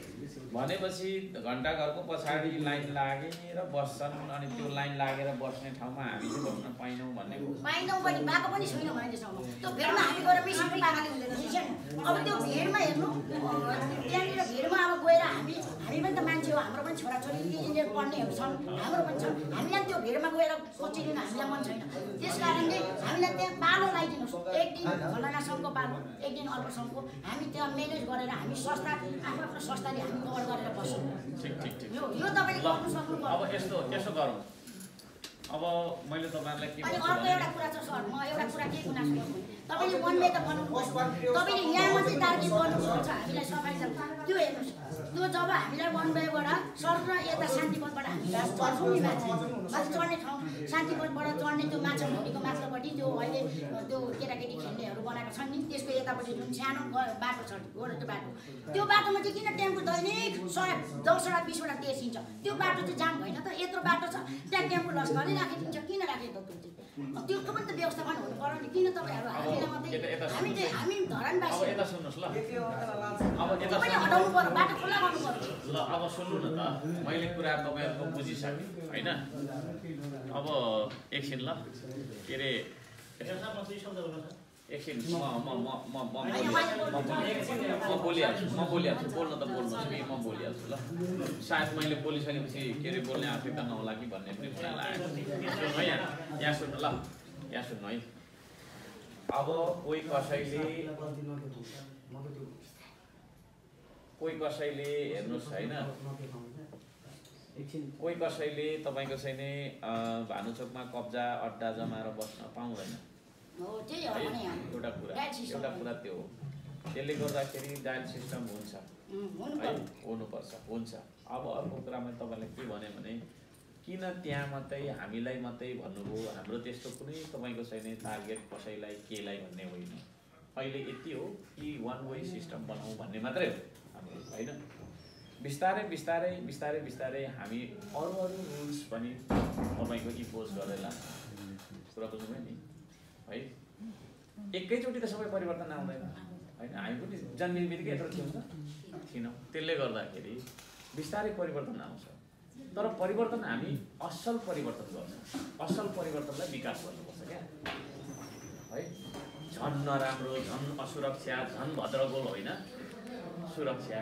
भनेपछि घन्टाघरको पछाडि लाइन लागेर बस्छन् अनि त्यो लाइन लागेर बस्ने ठाउँमा हामी चाहिँ बस्न पाइनौँ भन्ने पाइनौँ पनि पाएको पनि छैनौँ हामी पनि छैन? अब त्यो भिडमा हेर्नु त्यहाँनिर भिडमा अब गएर हामी हामी पनि त मान्छे हो हाम्रो पनि छोराछोरी इन्जिनियर पढ्नेहरू छन् हाम्रो पनि छ हामीलाई त्यो भिडमा गएर कोचिदिनु हामीलाई मन छैन। त्यस कारणले हामीलाई त्यहाँ पालो लगाइदिनुहोस् एक दिन फलाना सङ्घको पालो एक दिन अर्को सङ्घको हामी त्यहाँ म्यानेज गरेर हामी संस्था आफ्नो आफ्नो संस्थाले हामी गरेर यो तपाईँले गर्नु सक्नु अब यस्तो यसो गरौँ। अब मैले तपाईँहरूलाई के अनि अर्को एउटा कुरा छ सर। म एउटा कुरा के गुनासो गर्छु तपाईँले त तपाईँले यहाँ मात्रै टार्गेट गर्नुपर्छ हामीलाई सफाइ त्यो हेर्नुहोस्। त्यो जब हामीलाई वान वेबाट सर र यता शान्तिपथबाट हामी घाँस चढ्छौँ नि माथि माथि चढ्ने ठाउँ शान्तिपथबाट चढ्ने त्यो माछा मुनिको माथिल्लोपट्टि त्यो अहिले त्यो केटाकेटी खेल्नेहरू बनाएको छन् नि त्यसको यतापट्टि जुन सानो बाटो छ गोरेटो बाटो। त्यो बाटोमा चाहिँ किन टेम्पो दैनिक सय दसवटा बिसवटा तेर्सिन्छ त्यो बाटो चाहिँ जाम भएन त यत्रो बाटो छ। त्यहाँ टेम्पो लस्करले राखिदिन्छ। किन राखेको त्यो चाहिँ? त्यसको पनि त व्यवस्थापन हुनु पर्यो नि? किन तपाईँहरू हामीलाई मात्रै यता- यता हामी चाहिँ हामी अब धरानवासी यता सुन्नुहोस् ल। अब यता त्यो पनि सुन्नुहोस्। हटाउनु पर्यो बाटो खुल्ला गर्नु पर्यो ल अब सुन्नु न त। मैले कुरा तपाईँहरूको बुझिसकेँ होइन? अब एकछिन ल। के अरे एकछिन म म म म म बोलिहाल्छु म बोलि- म बोलिहाल्छु म बोलिहाल्छु बोल्न त बोल्नुहोस् कि म बोलिहाल्छु ल सायद मैले बोलिसकेपछि के अरे बोल्ने आवश्यकता नहोला कि भन्ने पनि कुरा लागेको सुन्नु है यहाँ सुन्नु ल यहाँ सुन्नु है अब कोही कसैले कोही कसैले हेर्नुहोस् होइन कोही कसैले तपाईँको चाहिँ नि भानुचोकमा कब्जा अड्डा जमाएर बस्न पाउँदैन एउटा कुरा एउटा कुरा त्यो हो। त्यसले गर्दाखेरि डायल सिस्टम हुन्छ। हुनु है हुनुपर्छ हुन्छ। अब अर्को कुरा मैले तपाईँलाई के भने भने किन त्यहाँ मात्रै हामीलाई मात्रै भन्नुभयो? हाम्रो त्यस्तो कुनै तपाईँको छैन टार्गेट कसैलाई केलाई भन्ने होइन। अहिले यति हो कि वान वे सिस्टम बनाऊ भन्ने मात्रै हो हाम्रो होइन? बिस्तारै बिस्तारै बिस्तारै बिस्तारै हामी अरू अरू रुल्स पनि तपाईँको इम्पोज गरेर लान्छौँ कुरा बुझ्नुभयो नि। है? एकैचोटि त सबै परिवर्तन आउँदैन। होइन हामी पनि जन्मिने बित्तिकै यत्रो थियौँ त। थिएनौँ। त्यसले गर्दाखेरि बिस्तारै परिवर्तन आउँछ। तर परिवर्तन हामी असल परिवर्तन गर्छौँ। असल परिवर्तनलाई विकास गर्नुपर्छ क्या। है? झन् नराम्रो झन् असुरक्षा झन् भद्रगोल होइन। सुरक्षा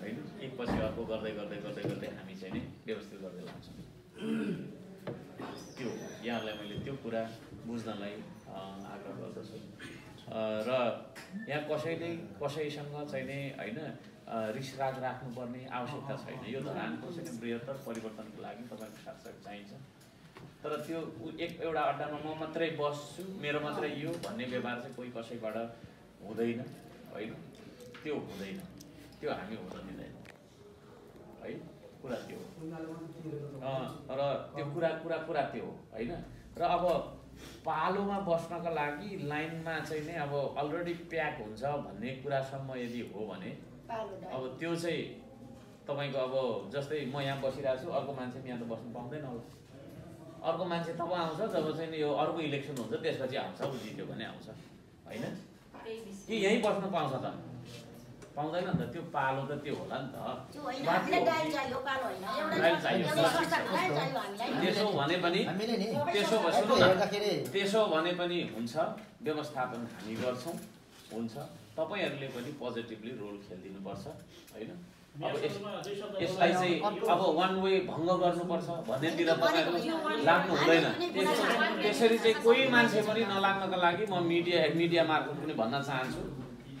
होइन? एकपछि अर्को गर्दै गर्दै गर्दै गर्दै हामी चाहिँ नि व्यवस्थित गर्दै लान्छौँ। त्यो यहाँहरूलाई मैले त्यो कुरा बुझ्नलाई आग्रह गर्दछु र यहाँ कसैले कसैसँग चाहिँ नि होइन रिसराग राख्नुपर्ने आवश्यकता छैन। यो धरानको चाहिँ बृहत्तर परिवर्तनको लागि तपाईँको साथसाथ चाहिन्छ। तर त्यो एक एउटा अड्डामा म मात्रै बस्छु मेरो मात्रै यो भन्ने व्यवहार चाहिँ कोही कसैबाट हुँदैन होइन? त्यो हुँदैन। त्यो हामी हुन दिँदैनौँ। है? कुरा त्यो हो। र त्यो कुरा कुरा कुरा त्यो हो होइन? र अब पालोमा बस्नका लागि लाइनमा चाहिँ नै अब अलरेडी प्याक हुन्छ भन्ने कुरासम्म यदि हो भने अब त्यो चाहिँ तपाईँको अब जस्तै म यहाँ बसिरहेको छु अर्को मान्छे यहाँ त बस्नु पाउँदैन होला। अर्को मान्छे तब आउँछ जब चाहिँ नि यो अर्को इलेक्सन हुन्छ त्यसपछि आउँछ ऊ जित्यो भने आउँछ। होइन? कि यहीँ बस्नु पाउँछ त? पाउँदैन नि त त्यो पालो त त्यो होला नि त। त्यसो भने पनि त्यसो त्यसो भने पनि हुन्छ व्यवस्थापन हामी गर्छौँ हुन्छ। तपाईँहरूले पनि पोजिटिभली रोल खेलिदिनुपर्छ होइन? अब यस यसलाई चाहिँ अब वान वे भङ्ग गर्नुपर्छ भन्नेतिर तपाईँहरू लाग्नु हुँदैन। त्यस- त्यसरी चाहिँ कोही मान्छे पनि नलाग्नका लागि म मिडिया मिडिया मार्फत पनि भन्न चाहन्छु।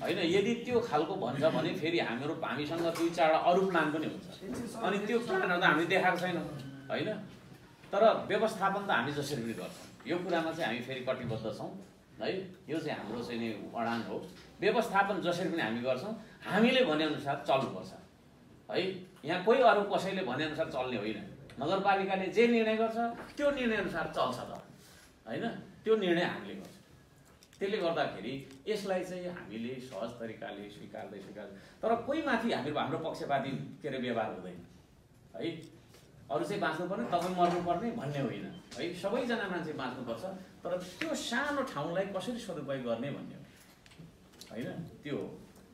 होइन यदि त्यो खालको भन्छ भने फेरि हाम्रो हामीसँग दुई चारवटा अरू प्लान पनि हुन्छ। अनि त्यो प्लानहरू त हामीले देखाएको छैनौँ। होइन? तर व्यवस्थापन त हामी जसरी पनि गर्छौँ। यो कुरामा चाहिँ हामी फेरि कटिबद्ध छौँ। है? यो चाहिँ हाम्रो चाहिँ नि अडान हो। व्यवस्थापन जसरी पनि हामी गर्छौँ हामीले भनेअनुसार चल्नुपर्छ। है? यहाँ कोही अरू कसैले भनेअनुसार चल्ने होइन। नगरपालिकाले जे निर्णय गर्छ त्यो निर्णयअनुसार चल्छ त। होइन? त्यो निर्णय हामीले गर्छौँ। त्यसले गर्दाखेरि यसलाई चाहिँ हामीले सहज तरिकाले स्वीकार्दै स्वीकार तर कोही माथि हामी हाम्रो पक्षपाती के अरे व्यवहार हुँदैन है? अरू चाहिँ बाँच्नुपर्ने तपाईँ मर्नुपर्ने भन्ने होइन है? सबैजना मान्छे बाँच्नुपर्छ तर त्यो सानो ठाउँलाई कसरी सदुपयोग गर्ने भन्ने होइन? त्यो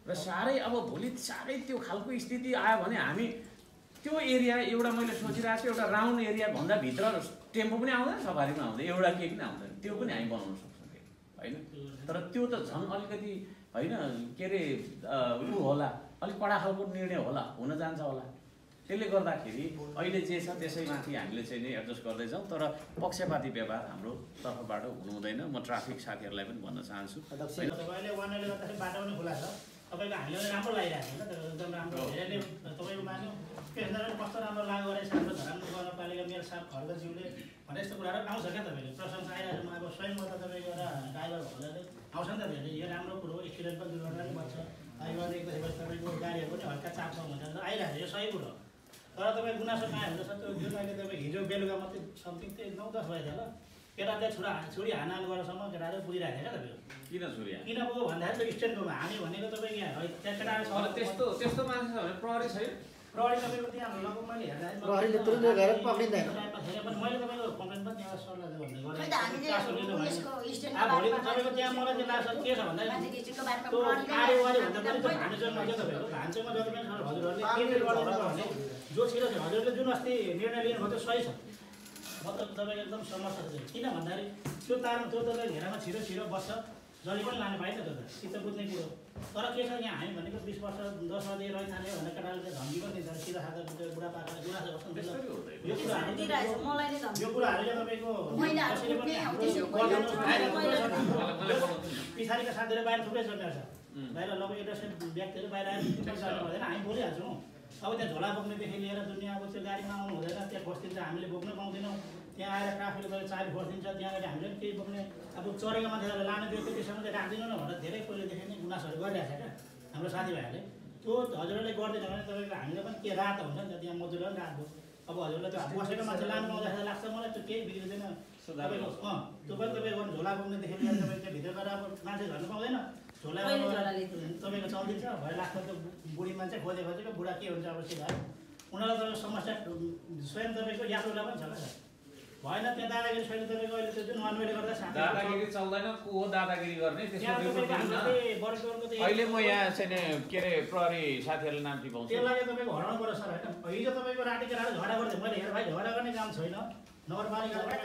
र साह्रै अब भोलि साह्रै त्यो खालको स्थिति आयो भने हामी त्यो एरिया एउटा मैले सोचिरहेको छु एउटा राउन्ड एरिया भन्दा भित्र टेम्पो पनि आउँदैन सफारी पनि आउँदैन एउटा केही पनि आउँदैन। त्यो पनि हामी फेरि होइन? तर त्यो त झन् अलिकति होइन के अरे ऊ होला अलिक कडा खालको निर्णय होला हुन जान्छ होला। त्यसले गर्दाखेरि अहिले जे छ त्यसैमाथि हामीले चाहिँ नि एडजस्ट गर्दैछौँ तर पक्षपाती व्यवहार हाम्रो तर्फबाट हुनु हुँदैन म ट्राफिक साथीहरूलाई पनि भन्न चाहन्छु। तपाईँको हामीलाई राम्रो लागिरहेको छ नि त एकदम राम्रो धेरैले तपाईँको मान्यो पेसेन्जर पनि कस्तो राम्रो लाग्यो रहेछ हाम्रो धरान नगरपालिका मेरो साथ खड्गज्यूले भने यस्तो कुराहरू आउँछ क्या तपाईँले प्रशंसा आइरहेको म अब स्वयं त तपाईँको एउटा ड्राइभर भएर आउँछ नि त धेरै यो राम्रो कुरो हो एक्सिडेन्ट पनि दुर्घटना पनि बच्छ देख्दाखेरि तपाईँको गाडीहरू पनि हल्का चाप छ भनेर आइरहेको छ यो सही कुरो तर तपाईँ गुनासो हुन्छ सर त्यो जुन अहिले तपाईँ हिजो बेलुका मात्रै समथिङ त्यो नौ दस बजी थियो ल केटाले छोरा छोरी हानाहान गरेसम्म केटाहरू पुगिरहेको थियो क्या तपाईँको किन सुर्या? किन पुग्यो भन्दाखेरि स्ट्यान्डकोमा हामी भनेको तपाईँ यहाँ त्यहाँ त्यस्तो त्यस्तो मान्छे छ भने प्रहरी छैन प्रहरी तपाईँको त्यहाँ लगभग मैले हेर्दाखेरि प्रहरीले तुरुन्त गएर पक्रिँदैन। तपाईँको कम्प्लेन पनि सरलाई तपाईँको त्यहाँ मलाई चाहिँ लाग्छ के छ भन्दाखेरि भन्दा पनि त्यो तपाईँको जति पनि हजुरहरूले भने जो छिटो छ जुन अस्ति निर्णय लिनुभयो त्यो सही छ। मतलब तपाईँको एकदम समस्या छ। किन भन्दाखेरि त्यो तारमा त्यो तपाईँ घेरामा छिटो छिटो बस्छ। जहिले पनि लानु पाइन्छ त्यो त चित्त बुझ्ने कुरो। तर के छ यहाँ हामी भनेको बिस वर्ष दस वर्ष रहिथाल्यो भनेर केटाले चाहिँ धम्की पनि दिन्छ सिधा खाँदा बुढापाकाले हुँदैन। यो कुराहरूले तपाईँको छ। पछाडिका साथीहरू बाहिर थुप्रै छ मेरो साथ बाहिर लगभग एड्रेसेड व्यक्तिहरू बाहिर आएर जानु पर्दैन। हामी बोलिहाल्छौँ। अब त्यहाँ झोला बोक्नेदेखि लिएर दुनियाँ अब त्यो गाडीमा आउनु हुँदैन। त्यहाँ खोजिदिन्छ हामीले बोक्नै पाउँदैनौँ। त्यहाँ आएर ट्राफिकले गएर चाबी खोजिदिन्छ त्यहाँ गएर हामीले पनि केही बोक्ने। अब चोरेको मान्छेलाई लानु दिएको त्यसमा चाहिँ राख्दिनँ न भनेर धेरै पहिलेदेखि नै गुनासोहरू गरिरहेको छ क्या हाम्रो साथीभाइहरूले। त्यो हजुरहरूले गर्दैन भने तपाईँको हामीले पनि के रात हुन्छ नि त त्यहाँ मजुरलाई पनि रात। हो अब हजुरलाई त्यो बसेको मान्छे लानु आउँदाखेरि लाग्छ मलाई त्यो केही बिग्रिँदैन। तपाईँको अँ त्यो पनि तपाईँको गर्नु झोला बोक्नेदेखि लिएर तपाईँ त्यो भित्र गएर अब मान्छे झर्नु पाउँदैन। झोला तपाईँको चल्दिन्छ भरे लाग्छ त्यो बुढी मान्छे खोजे खोजेको बुढा के हुन्छ अब सिधा। उनीहरूलाई तपाईँको समस्या स्वयं तपाईँको यात्रुलाई पनि छ क्या। भएन त्यहाँ दादागिरी शैली तपाईँको अहिले त्यो जुन वानवेले गर्दा साथी दादागिरी चल्दैन को हो दादागिरी गर्ने अहिले म यहाँ चाहिँ नि के अरे प्रहरी साथीहरूले नाम टिपाउँछु। त्यसलाई तपाईँको हराउनु पर्छ सर होइन? हिजो तपाईँको राति केटाहरू झगडा गर्थ्यो मैले हेर भाइ झगडा गर्ने काम छैन। नगरपालिकाले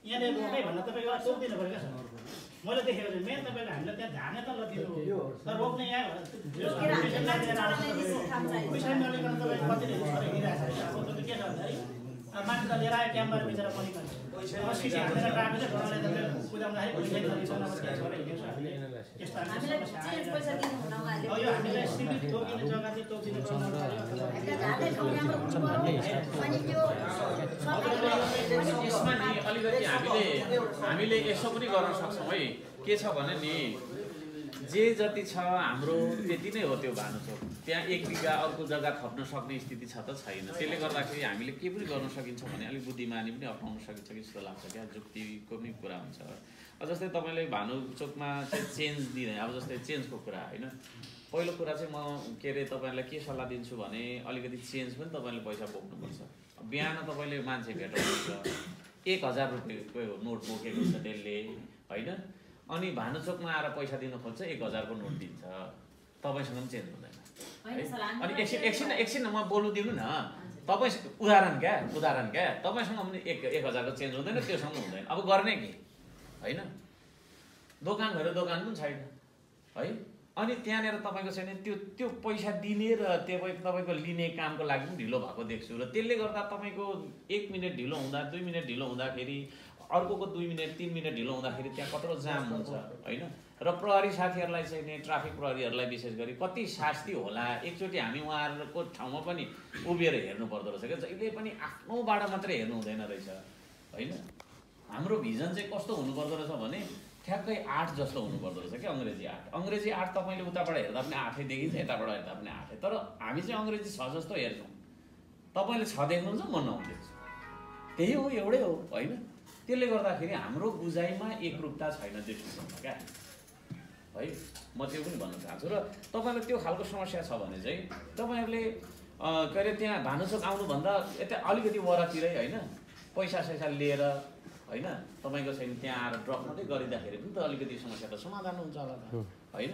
यहाँनिर रोकै भन्दा तपाईँको तोकिदिनु पऱ्यो क्या सर मैले देखेको छु मेन तपाईँको हामीलाई त्यहाँ झार्ने त लदिनु हो। तर रोक्ने यहाँ पैसा नलिकन कतिले हिँडिरहेको छ। के छ भन्दाखेरि त लिएर आयो क्याम्पबाट बिचरा हामीले सीमित तोकिने जग्गा चाहिँ तोकिनु यसमा नि अलिकति हामीले हामीले यसो पनि गर्न सक्छौँ है के छ भने नि जे जति छ हाम्रो त्यति नै हो त्यो भानुचोक। त्यहाँ एक बिघा अर्को जग्गा थप्न सक्ने स्थिति छ त छैन। त्यसले गर्दाखेरि हामीले के पनि गर्न सकिन्छ भने अलिक बुद्धिमानी पनि अप्नाउन सकिन्छ कि जस्तो लाग्छ क्या। जुक्तिको पनि कुरा हुन्छ। जस्तै तपाईँले भानुचोकमा चाहिँ चेन्ज दिने अब जस्तै चेन्जको कुरा होइन? पहिलो कुरा चाहिँ म के अरे तपाईँहरूलाई के सल्लाह दिन्छु भने अलिकति चेन्ज पनि तपाईँले पैसा बोक्नुपर्छ। बिहान तपाईँले मान्छे भेटाउनुहुन्छ एक हजार रुपियाँको नोट बोकेको छ त्यसले होइन? अनि भानुचोकमा आएर पैसा दिन खोज्छ एक हजारको नोट दिन्छ। तपाईँसँग पनि चेन्ज हुँदैन। अनि एकछिन एकछिन एकछिन म बोल्नु दिनु न। तपाईँ उदाहरण क्या? उदाहरण क्या? तपाईँसँग पनि एक एक हजारको चेन्ज हुँदैन त्योसँग हुँदैन। अब गर्ने के? होइन? दोकान भएर दोकान पनि छैन। है? अनि त्यहाँनिर तपाईँको छैन त्यो त्यो पैसा दिने र त्यो तपाईँको लिने कामको लागि पनि ढिलो भएको देख्छु। र त्यसले गर्दा तपाईँको एक मिनट ढिलो हुँदा दुई मिनट ढिलो हुँदाखेरि अर्कोको दुई मिनट तिन मिनट ढिलो हुँदाखेरि त्यहाँ कत्रो जाम हुन्छ होइन? र प्रहरी साथीहरूलाई चाहिँ नि ट्राफिक प्रहरीहरूलाई विशेष गरी कति शास्ति होला एकचोटि हामी उहाँहरूको ठाउँमा पनि उभिएर हेर्नु पर्दो रहेछ क्या। जहिले पनि आफ्नोबाट मात्रै हेर्नु हुँदैन रहेछ होइन? हाम्रो भिजन चाहिँ कस्तो हुनुपर्दो रहेछ भने ठ्याक्कै आठ जस्तो हुनुपर्दो रहेछ क्या अङ्ग्रेजी आठ। अङ्ग्रेजी आठ तपाईँले उताबाट हेर्दा पनि आठै देखिन्छ यताबाट हेर्दा पनि आठै। तर हामी चाहिँ अङ्ग्रेजी छ जस्तो हेर्छौँ। तपाईँले छ देख्नुहुन्छ म नौ देख्छु। त्यही हो एउटै हो होइन? त्यसले गर्दाखेरि हाम्रो बुझाइमा एकरूपता छैन दृष्टिकोणमा क्या? है? म त्यो पनि भन्न चाहन्छु र तपाईँलाई त्यो खालको समस्या छ भने चाहिँ तपाईँहरूले के अरे त्यहाँ भानुचोक आउनुभन्दा यता अलिकति वरतिरै होइन पैसा सैसा लिएर होइन तपाईँको छैन त्यहाँ आएर ड्रप मात्रै गरिँदाखेरि पनि त अलिकति समस्या त समाधान हुन्छ होला त होइन?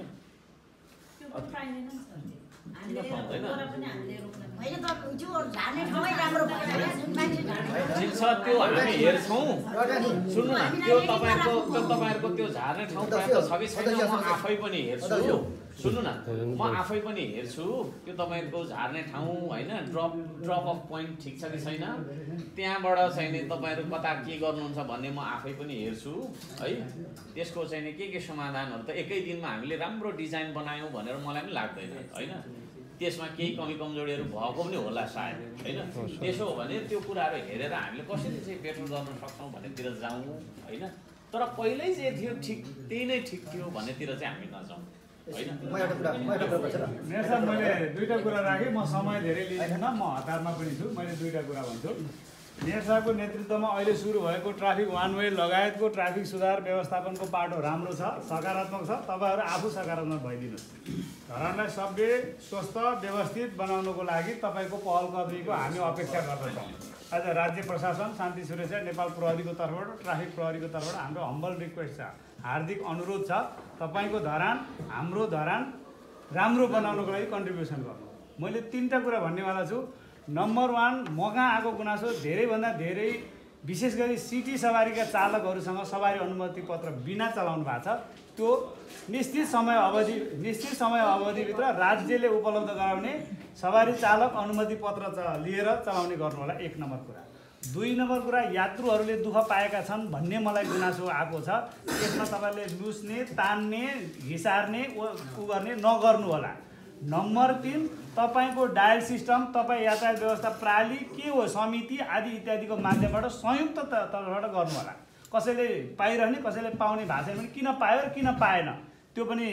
त्यो हामी हेर्छौँ सुन्नु न त्यो तपाईँहरूको त्यो तपाईँहरूको त्यो झार्ने ठाउँ कि छैन म आफै पनि हेर्छु। सुन्नु न म आफै पनि हेर्छु त्यो तपाईँहरूको झार्ने ठाउँ होइन ड्रप ड्रप अफ पोइन्ट ठिक छ कि छैन? त्यहाँबाट चाहिँ नि तपाईँहरू कता के गर्नुहुन्छ भन्ने म आफै पनि हेर्छु है? त्यसको चाहिँ नि के के समाधानहरू त एकै दिनमा हामीले राम्रो डिजाइन बनायौँ भनेर मलाई पनि लाग्दैन होइन? त्यसमा केही कमी कमजोरीहरू भएको पनि होला सायद होइन? त्यसो हो भने त्यो कुराहरू हेरेर हामीले कसरी चाहिँ बेटर गर्न सक्छौँ भन्नेतिर जाउँ होइन? तर पहिल्यै जे थियो ठिक त्यही नै ठिक थियो भन्नेतिर चाहिँ हामी नजाउँ। होइन मेरो साहब मैले दुईवटा कुरा राखेँ म समय धेरै लिँदैन म हतारमा पनि छु मैले दुईवटा कुरा भन्छु। साहबको नेतृत्वमा अहिले सुरु भएको ट्राफिक वान वे लगायतको ट्राफिक सुधार व्यवस्थापनको बाटो राम्रो छ सकारात्मक छ तपाईँहरू आफू सकारात्मक भइदिनुहोस्। धरानलाई सभ्य स्वस्थ व्यवस्थित बनाउनको लागि तपाईँको पहल कदमीको हामी अपेक्षा गर्दछौँ। आज राज्य प्रशासन शान्ति सुरक्षा नेपाल प्रहरीको तर्फबाट ट्राफिक प्रहरीको तर्फबाट हाम्रो हम्बल रिक्वेस्ट छ। हार्दिक अनुरोध छ। तपाईँको धरान हाम्रो धरान राम्रो बनाउनको लागि कन्ट्रिब्युसन गर्नु। मैले तिनवटा कुरा भन्नेवाला छु। नम्बर वान म कहाँ आएको गुनासो? धेरैभन्दा धेरै विशेष गरी सिटी सवारीका चालकहरूसँग सवारी अनुमति पत्र बिना चलाउनु भएको छ। त्यो निश्चित समय अवधि निश्चित समय अवधिभित्र राज्यले उपलब्ध गराउने सवारी चालक अनुमति पत्र लिएर चलाउने गर्नु होला। एक नम्बर कुरा। दुई नम्बर कुरा यात्रुहरूले दुःख पाएका छन् भन्ने मलाई गुनासो आएको छ। त्यसमा तपाईँले लुस्ने तान्ने घिसार्ने ऊ गर्ने नगर्नु होला। नम्बर तिन तपाईँको डायल सिस्टम तपाईँ यातायात व्यवस्था प्रणाली के हो समिति आदि इत्यादिको माध्यमबाट संयुक्त तर्फबाट गर्नु होला। कसैले पाइरहने कसैले पाउने छैन भने किन पायो र किन पाएन? त्यो पनि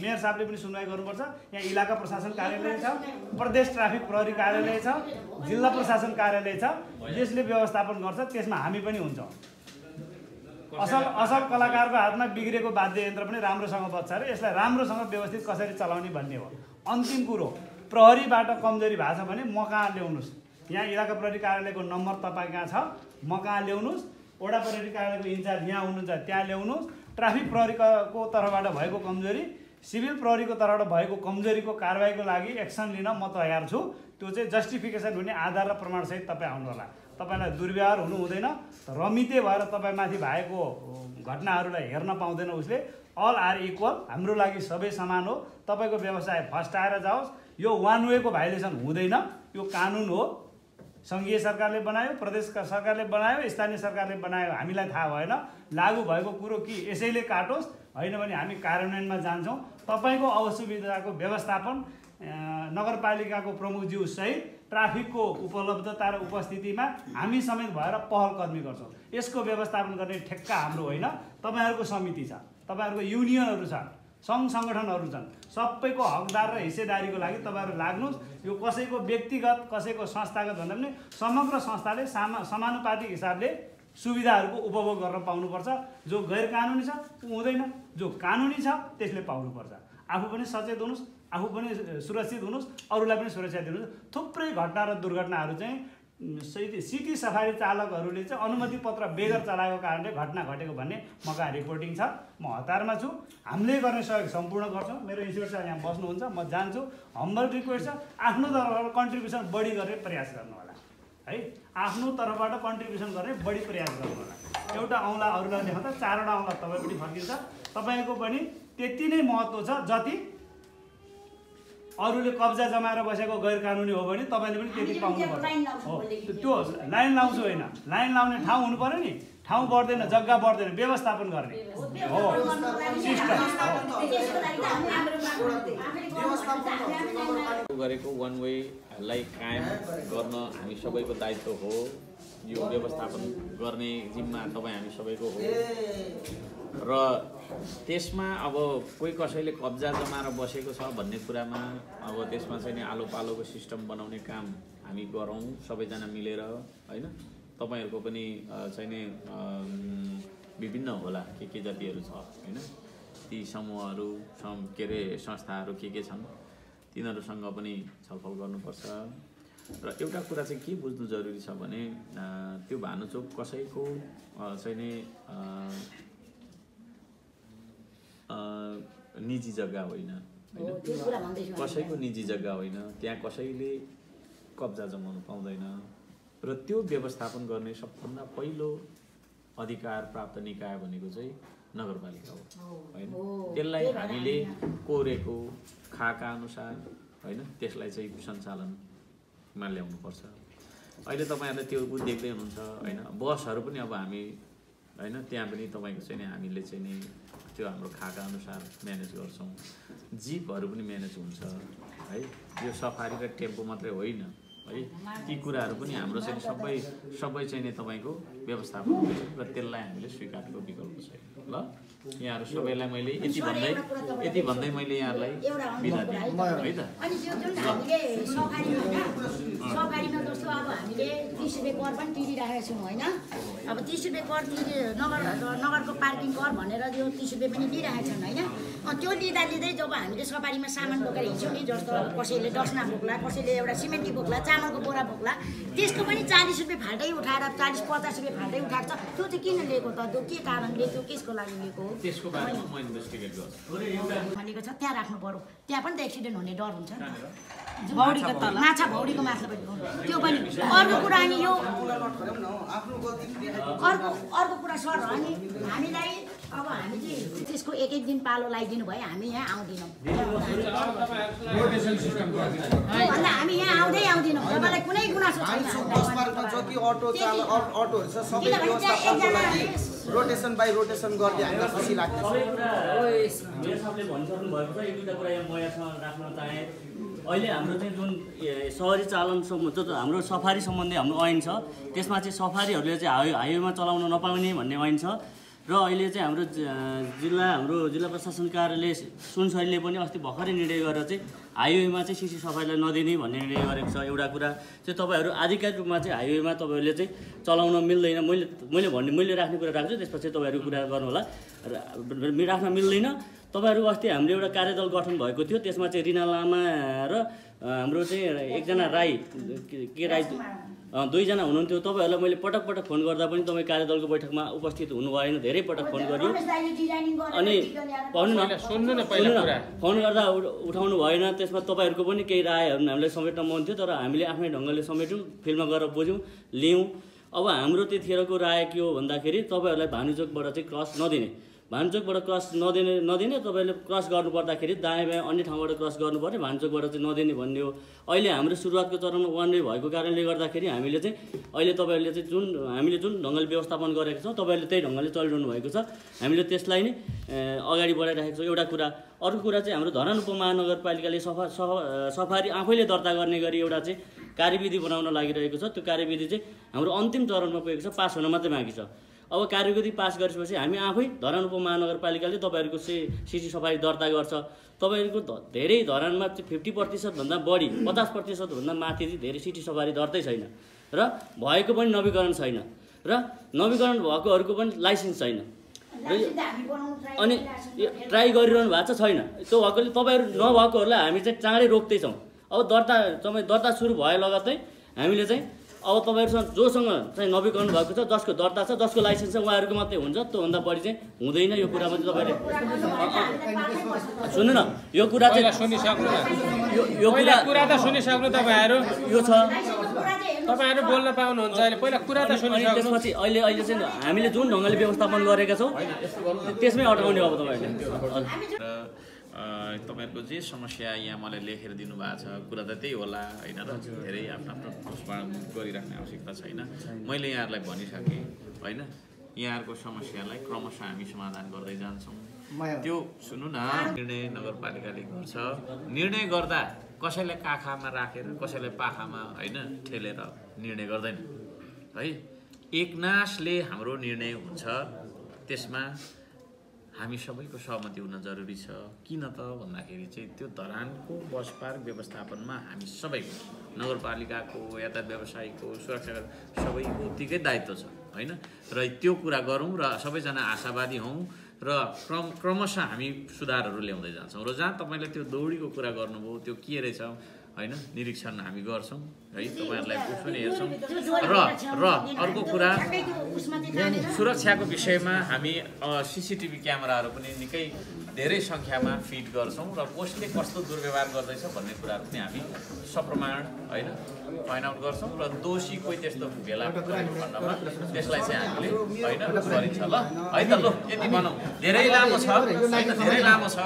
मेयर साहबले पनि सुनवाई गर्नुपर्छ। यहाँ इलाका प्रशासन कार्यालय छ प्रदेश ट्राफिक प्रहरी कार्यालय छ जिल्ला प्रशासन कार्यालय छ यसले व्यवस्थापन गर्छ त्यसमा हामी पनि हुन्छौँ। असल असल कलाकारको हातमा बिग्रेको वाद्य यन्त्र पनि राम्रोसँग बच्छ अरे। यसलाई राम्रोसँग व्यवस्थित कसरी चलाउने भन्ने हो। अन्तिम कुरो प्रहरीबाट कमजोरी भएको छ भने म कहाँ ल्याउनुहोस्। यहाँ इलाका प्रहरी कार्यालयको नम्बर तपाईँ कहाँ छ? म कहाँ ल्याउनुहोस्। वडा प्रहरी कार्यालयको इन्चार्ज यहाँ हुनुहुन्छ त्यहाँ ल्याउनुहोस्। ट्राफिक प्रहरीको तर्फबाट भएको कमजोरी सिभिल प्रहरीको तर्फबाट भएको कमजोरीको कारवाहीको लागि एक्सन लिन म तयार छु। त्यो चाहिँ जस्टिफिकेसन हुने आधार र प्रमाणसहित तपाईँ आउनु होला तपाईँलाई दुर्व्यवहार हुनु हुँदैन रमिते भएर तपाईँमाथि भएको घटनाहरूलाई हेर्न पाउँदैन उसले। अल आर इक्वल हाम्रो लागि सबै समान हो। तपाईँको व्यवसाय फस्टाएर जाओस्। यो वान वेको भाइलेसन हुँदैन। यो कानुन हो। सङ्घीय सरकारले बनायो प्रदेश सरकारले बनायो स्थानीय सरकारले बनायो। हामीलाई थाहा भएन। लागु भएको कुरो कि? यसैले काटोस्। होइन भने हामी कार्यान्वयनमा जान्छौँ। तपाईँको असुविधाको व्यवस्थापन नगरपालिकाको प्रमुखज्यू सहित ट्राफिकको उपलब्धता र उपस्थितिमा हामी समेत भएर पहल कदमी गर्छौँ। यसको व्यवस्थापन गर्ने ठेक्का हाम्रो होइन। तपाईँहरूको समिति छ। तपाईँहरूको युनियनहरू छ। सङ्घ सङ्गठनहरू छन्। सबैको हकदार र हिस्सेदारीको लागि तपाईँहरू लाग्नुहोस् यो कसैको व्यक्तिगत कसैको संस्थागत भन्दा पनि समग्र संस्थाले सामा समानुपातिक हिसाबले सुविधाहरूको उपभोग गर्न पाउनुपर्छ। जो गैर कानुनी छ ऊ हुँदैन। जो कानुनी छ त्यसले पाउनुपर्छ। आफू पनि सचेत हुनुहोस् आफू पनि सुरक्षित हुनुहोस् अरूलाई पनि सुरक्षा दिनुहोस्। थुप्रै घटना र दुर्घटनाहरू चाहिँ सिटी सफारी चालकहरूले चाहिँ अनुमति पत्र बेगर चलाएको कारणले घटना घटेको भन्ने मका रिपोर्टिङ छ। म हतारमा छु। हामीले गर्ने सहयोग सम्पूर्ण गर्छौँ। मेरो साहब यहाँ बस्नुहुन्छ। म जान्छु। हम्बल रिक्वेस्ट छ। आफ्नो तर्फबाट कन्ट्रिब्युसन बढी गर्ने प्रयास गर्नु होला है? आफ्नो तर्फबाट कन्ट्रिब्युसन गर्ने बढी प्रयास गर्नु होला एउटा औँला अरूलाई देखाउँदा चारवटा औँला तपाईँ पनि फर्किन्छ। तपाईँको पनि त्यति नै महत्त्व छ जति अरूले कब्जा जमाएर बसेको गैर कानुनी हो भने तपाईँले पनि त्यति पाउनुपर्छ हो। त्यो लाइन लाउँछु होइन। लाइन लाउने ठाउँ हुनु पऱ्यो नि। ठाउँ बढ्दैन जग्गा बढ्दैन व्यवस्थापन गर्ने। हो सिस्टम। गरेको वान वेलाई कायम गर्न हामी सबैको दायित्व हो। यो व्यवस्थापन गर्ने जिम्मा तपाईँ हामी सबैको हो। र त्यसमा अब कोही कसैले कब्जा जमाएर बसेको छ भन्ने कुरामा अब त्यसमा चाहिँ नि आलो पालोको सिस्टम बनाउने काम हामी गरौँ सबैजना मिलेर होइन? तपाईँहरूको पनि चाहिँ नि विभिन्न होला के के जातिहरू छ होइन? ती समूहहरू सम के अरे संस्थाहरू के के छन्? तिनीहरूसँग पनि छलफल गर्नुपर्छ। र एउटा कुरा चाहिँ के बुझ्नु जरुरी छ भने त्यो भानुचोक कसैको चाहिँ नि निजी जग्गा होइन होइन। कसैको निजी जग्गा होइन त्यहाँ कसैले कब्जा जमाउनु पाउँदैन। र त्यो व्यवस्थापन गर्ने सबभन्दा पहिलो अधिकार प्राप्त निकाय भनेको चाहिँ नगरपालिका हो होइन? त्यसलाई हामीले हामी- कोरेको खाका अनुसार होइन? त्यसलाई चाहिँ सञ्चालनमा ल्याउनुपर्छ अहिले तपाईँहरूले त्यो देख्दै हुनुहुन्छ होइन? बसहरू पनि अब हामी होइन? त्यहाँ पनि तपाईँको चाहिँ नि हामीले चाहिँ नि त्यो हाम्रो खाका अनुसार म्यानेज गर्छौँ। जिपहरू पनि म्यानेज हुन्छ है? यो सफारी र टेम्पो मात्रै होइन है? ती कुराहरू पनि हाम्रो चाहिँ सबै सबै चाहिँ नि तपाईँको व्यवस्थापन हुन्छ र त्यसलाई हामीले स्वीकारको विकल्प छैन। ल? यहाँहरू सबैलाई मैले यति भन्दै यति भन्दै मैले यहाँहरूलाई बिदा दिएँ। है त? अनि त्यो जुन हामीले सफारीमा होइन सफारीमा जस्तो अब हामीले तिस रुपियाँ कर पनि तिरिरहेका छौँ होइन? अब तिस रुपियाँ कर तिरि नगर नगरको पार्किङ कर भनेर यो तिस रुपियाँ पनि लिइरहेका छन् होइन? त्यो लिँदा लिँदै जब हामीले सफारीमा सामान बोकेर हिँड्छौँ नि जस्तो कसैले डस्ना बोक्ला कसैले एउटा सिमेन्टी बोक्ला चामलको बोरा बोक्ला त्यसको पनि चालिस रुपियाँ फाल्टै उठाएर चालिस पचास रुपियाँ फाल्टै उठाएको छ। त्यो चाहिँ किन लिएको त? त्यो के कारणले त्यो केसको लागि लिएको हो? त्यसको बारेमा म इन्भेस्टिगेट गर्छु भनेको छ त्यहाँ राख्नु पर्यो त्यहाँ पनि त एक्सिडेन्ट हुने डर हुन्छ नि त। भौडीको तल माछा भौडीको माथिल्लोपट्टि त्यो पनि अर्को कुरा अनि यो अर्को अर्को कुरा सर अनि हामीलाई अब हामी चाहिँ त्यसको एक एक दिन पालो लगाइदिनु भयो हामी यहाँ आउँदैनौँ। भन्दा हामी यहाँ आउँदै आउँदैनौँ। तपाईँलाई कुनै गुनासो छैन। रोटेसन बाई रोटेसन गर्दै हामीलाई खुसी लाग्छ। साहबले भनिसक्नु भएको छ एक दुईवटा कुरा यहाँ म यहाँसँग राख्न चाहेँ। अहिले हाम्रो चाहिँ जुन सहरी चालन सम्बन्ध जो हाम्रो सफारी सम्बन्धी हाम्रो ऐन छ त्यसमा चाहिँ सफारीहरूले चाहिँ हाइवे हाइवेमा चलाउन नपाउने भन्ने ऐन छ। र अहिले चाहिँ हाम्रो जिल्ला हाम्रो जिल्ला प्रशासन कार्यालय सुनसरीले पनि अस्ति भर्खरै निर्णय गरेर चाहिँ हाइवेमा चाहिँ सिसी सफारीलाई नदिने भन्ने निर्णय गरेको छ एउटा कुरा। चाहिँ तपाईँहरू आधिकारिक रूपमा चाहिँ हाइवेमा तपाईँहरूले चाहिँ चलाउन मिल्दैन। मैले मैले भन्ने मैले राख्ने कुरा राख्छु त्यसपछि तपाईँहरू कुरा गर्नु होला र राख्न मिल्दैन। तपाईँहरू अस्ति हाम्रो एउटा कार्यदल गठन भएको थियो त्यसमा चाहिँ रिना लामा र हाम्रो चाहिँ एकजना राई के राई? दुईजना हुनुहुन्थ्यो। तपाईँहरूलाई मैले पटक पटक फोन गर्दा पनि तपाईँ कार्यदलको बैठकमा उपस्थित हुनु भएन। धेरै पटक फोन गरियो। अनि भन्नु न। सुन्नु न। फोन गर्दा उठाउनु भएन। त्यसमा तपाईँहरूको पनि केही रायहरू हामीलाई समेट्न मन थियो तर हामीले आफ्नै ढङ्गले समेट्यौँ फिल्डमा गएर बुझ्यौँ लियौँ। अब हाम्रो त्यतिखेरको राय के हो भन्दाखेरि तपाईँहरूलाई भानुचोकबाट चाहिँ क्रस नदिने। भानुचोकबाट क्रस नदिने नदिने तपाईँले क्रस गर्नुपर्दाखेरि दायाँ बायाँ अन्य ठाउँबाट क्रस गर्नु पर्ने भानुचोकबाट चाहिँ नदिने भन्ने हो। अहिले हाम्रो सुरुवातको चरणमा वान वे भएको कारणले गर्दाखेरि हामीले चाहिँ अहिले तपाईँहरूले चाहिँ जुन हामीले जुन ढङ्गले व्यवस्थापन गरेको छौँ तपाईँहरूले त्यही ढङ्गले चलिरहनु भएको छ। हामीले त्यसलाई नै अगाडि बढाइराखेको छौँ। एउटा कुरा अर्को कुरा चाहिँ हाम्रो धरान उपमहानगरपालिकाले सफा सफारी आफैले दर्ता गर्ने गरी एउटा चाहिँ कार्यविधि बनाउन लागिरहेको छ। त्यो कार्यविधि चाहिँ हाम्रो अन्तिम चरणमा पुगेको छ पास हुन मात्रै बाँकी छ। अब कार्यविधि पास गरेपछि हामी आफै धरान उपमहानगरपालिकाले तपाईँहरूको सि सिसी सफारी दर्ता गर्छ। तपाईँहरूको धेरै धरानमा चाहिँ फिफ्टी प्रतिशतभन्दा बढी पचास प्रतिशतभन्दा माथि चाहिँ धेरै सिटी सफारी दर्तै छैन। र भएको पनि नवीकरण छैन। र नवीकरण भएकोहरूको पनि लाइसेन्स छैन। अनि ट्राई गरिरहनु भएको छ छैन। त्यो भएकोले तपाईँहरू नभएकोहरूलाई हामी चाहिँ चाँडै रोक्दैछौँ। अब दर्ता तपाईँ दर्ता सुरु भए लगत्तै हामीले चाहिँ अब तपाईँहरूसँग जोसँग चाहिँ नवीकरण भएको छ जसको दर्ता छ जसको लाइसेन्स छ उहाँहरूको मात्रै हुन्छ त्योभन्दा बढी चाहिँ हुँदैन यो कुरामा चाहिँ तपाईँले। सुन्नु न यो कुरा पहिला चाहिँ सुनिसक्नु न। यो कुरा कुरा त सुनिसक्नु तपाईँहरू। यो छ। तपाईँहरू बोल्न पाउनुहुन्छ अहिले। पहिला कुरा त अनि सुनिसक्नु। त्यसपछि अहिले अहिले चाहिँ हामीले जुन ढङ्गले व्यवस्थापन गरेका छौँ त्यसमै अटाउने अब तपाईँहरूले। तपाईँहरूको जे समस्या यहाँ मलाई लेखेर दिनुभएको छ कुरा त त्यही होला होइन र? धेरै आफ्नो आफ्नो उसमा गरिराख्ने आवश्यकता छैन। मैले यहाँहरूलाई भनिसकेँ होइन? यहाँहरूको समस्यालाई क्रमशः हामी समाधान गर्दै जान्छौँ। त्यो सुन्नु न। निर्णय नगरपालिकाले गर्छ। निर्णय गर्दा कसैलाई काखामा राखेर कसैलाई पाखामा होइन ठेलेर निर्णय गर्दैन। है? एकनासले हाम्रो निर्णय हुन्छ त्यसमा हामी सबैको सहमति हुन जरुरी छ। किन त? भन्दाखेरि चाहिँ त्यो धरानको बस पार्क व्यवस्थापनमा हामी सबैको नगरपालिकाको यातायात व्यवसायीको सुरक्षा सबैको उत्तिकै दायित्व छ होइन? र त्यो कुरा गरौँ र सबैजना आशावादी हौँ र क्रम क्रमशः हामी सुधारहरू ल्याउँदै जान्छौँ। र जहाँ तपाईँले त्यो दौडीको कुरा गर्नुभयो त्यो के रहेछ? होइन? निरीक्षण हामी गर्छौँ है? तपाईँहरूलाई पनि हेर्छौँ। र र अर्को कुरा सुरक्षाको विषयमा हामी सिसिटिभी क्यामेराहरू पनि निकै धेरै सङ्ख्यामा फिट गर्छौँ र कसले कस्तो दुर्व्यवहार गर्दैछ भन्ने कुराहरू पनि हामी सप्रमाण होइन फाइन्ड आउट गर्छौँ र दोषी कोही त्यस्तो भेला खण्डमा त्यसलाई चाहिँ हामीले होइन गरिन्छ। ल है त ल यति भनौँ। धेरै लामो छ धेरै लामो छ।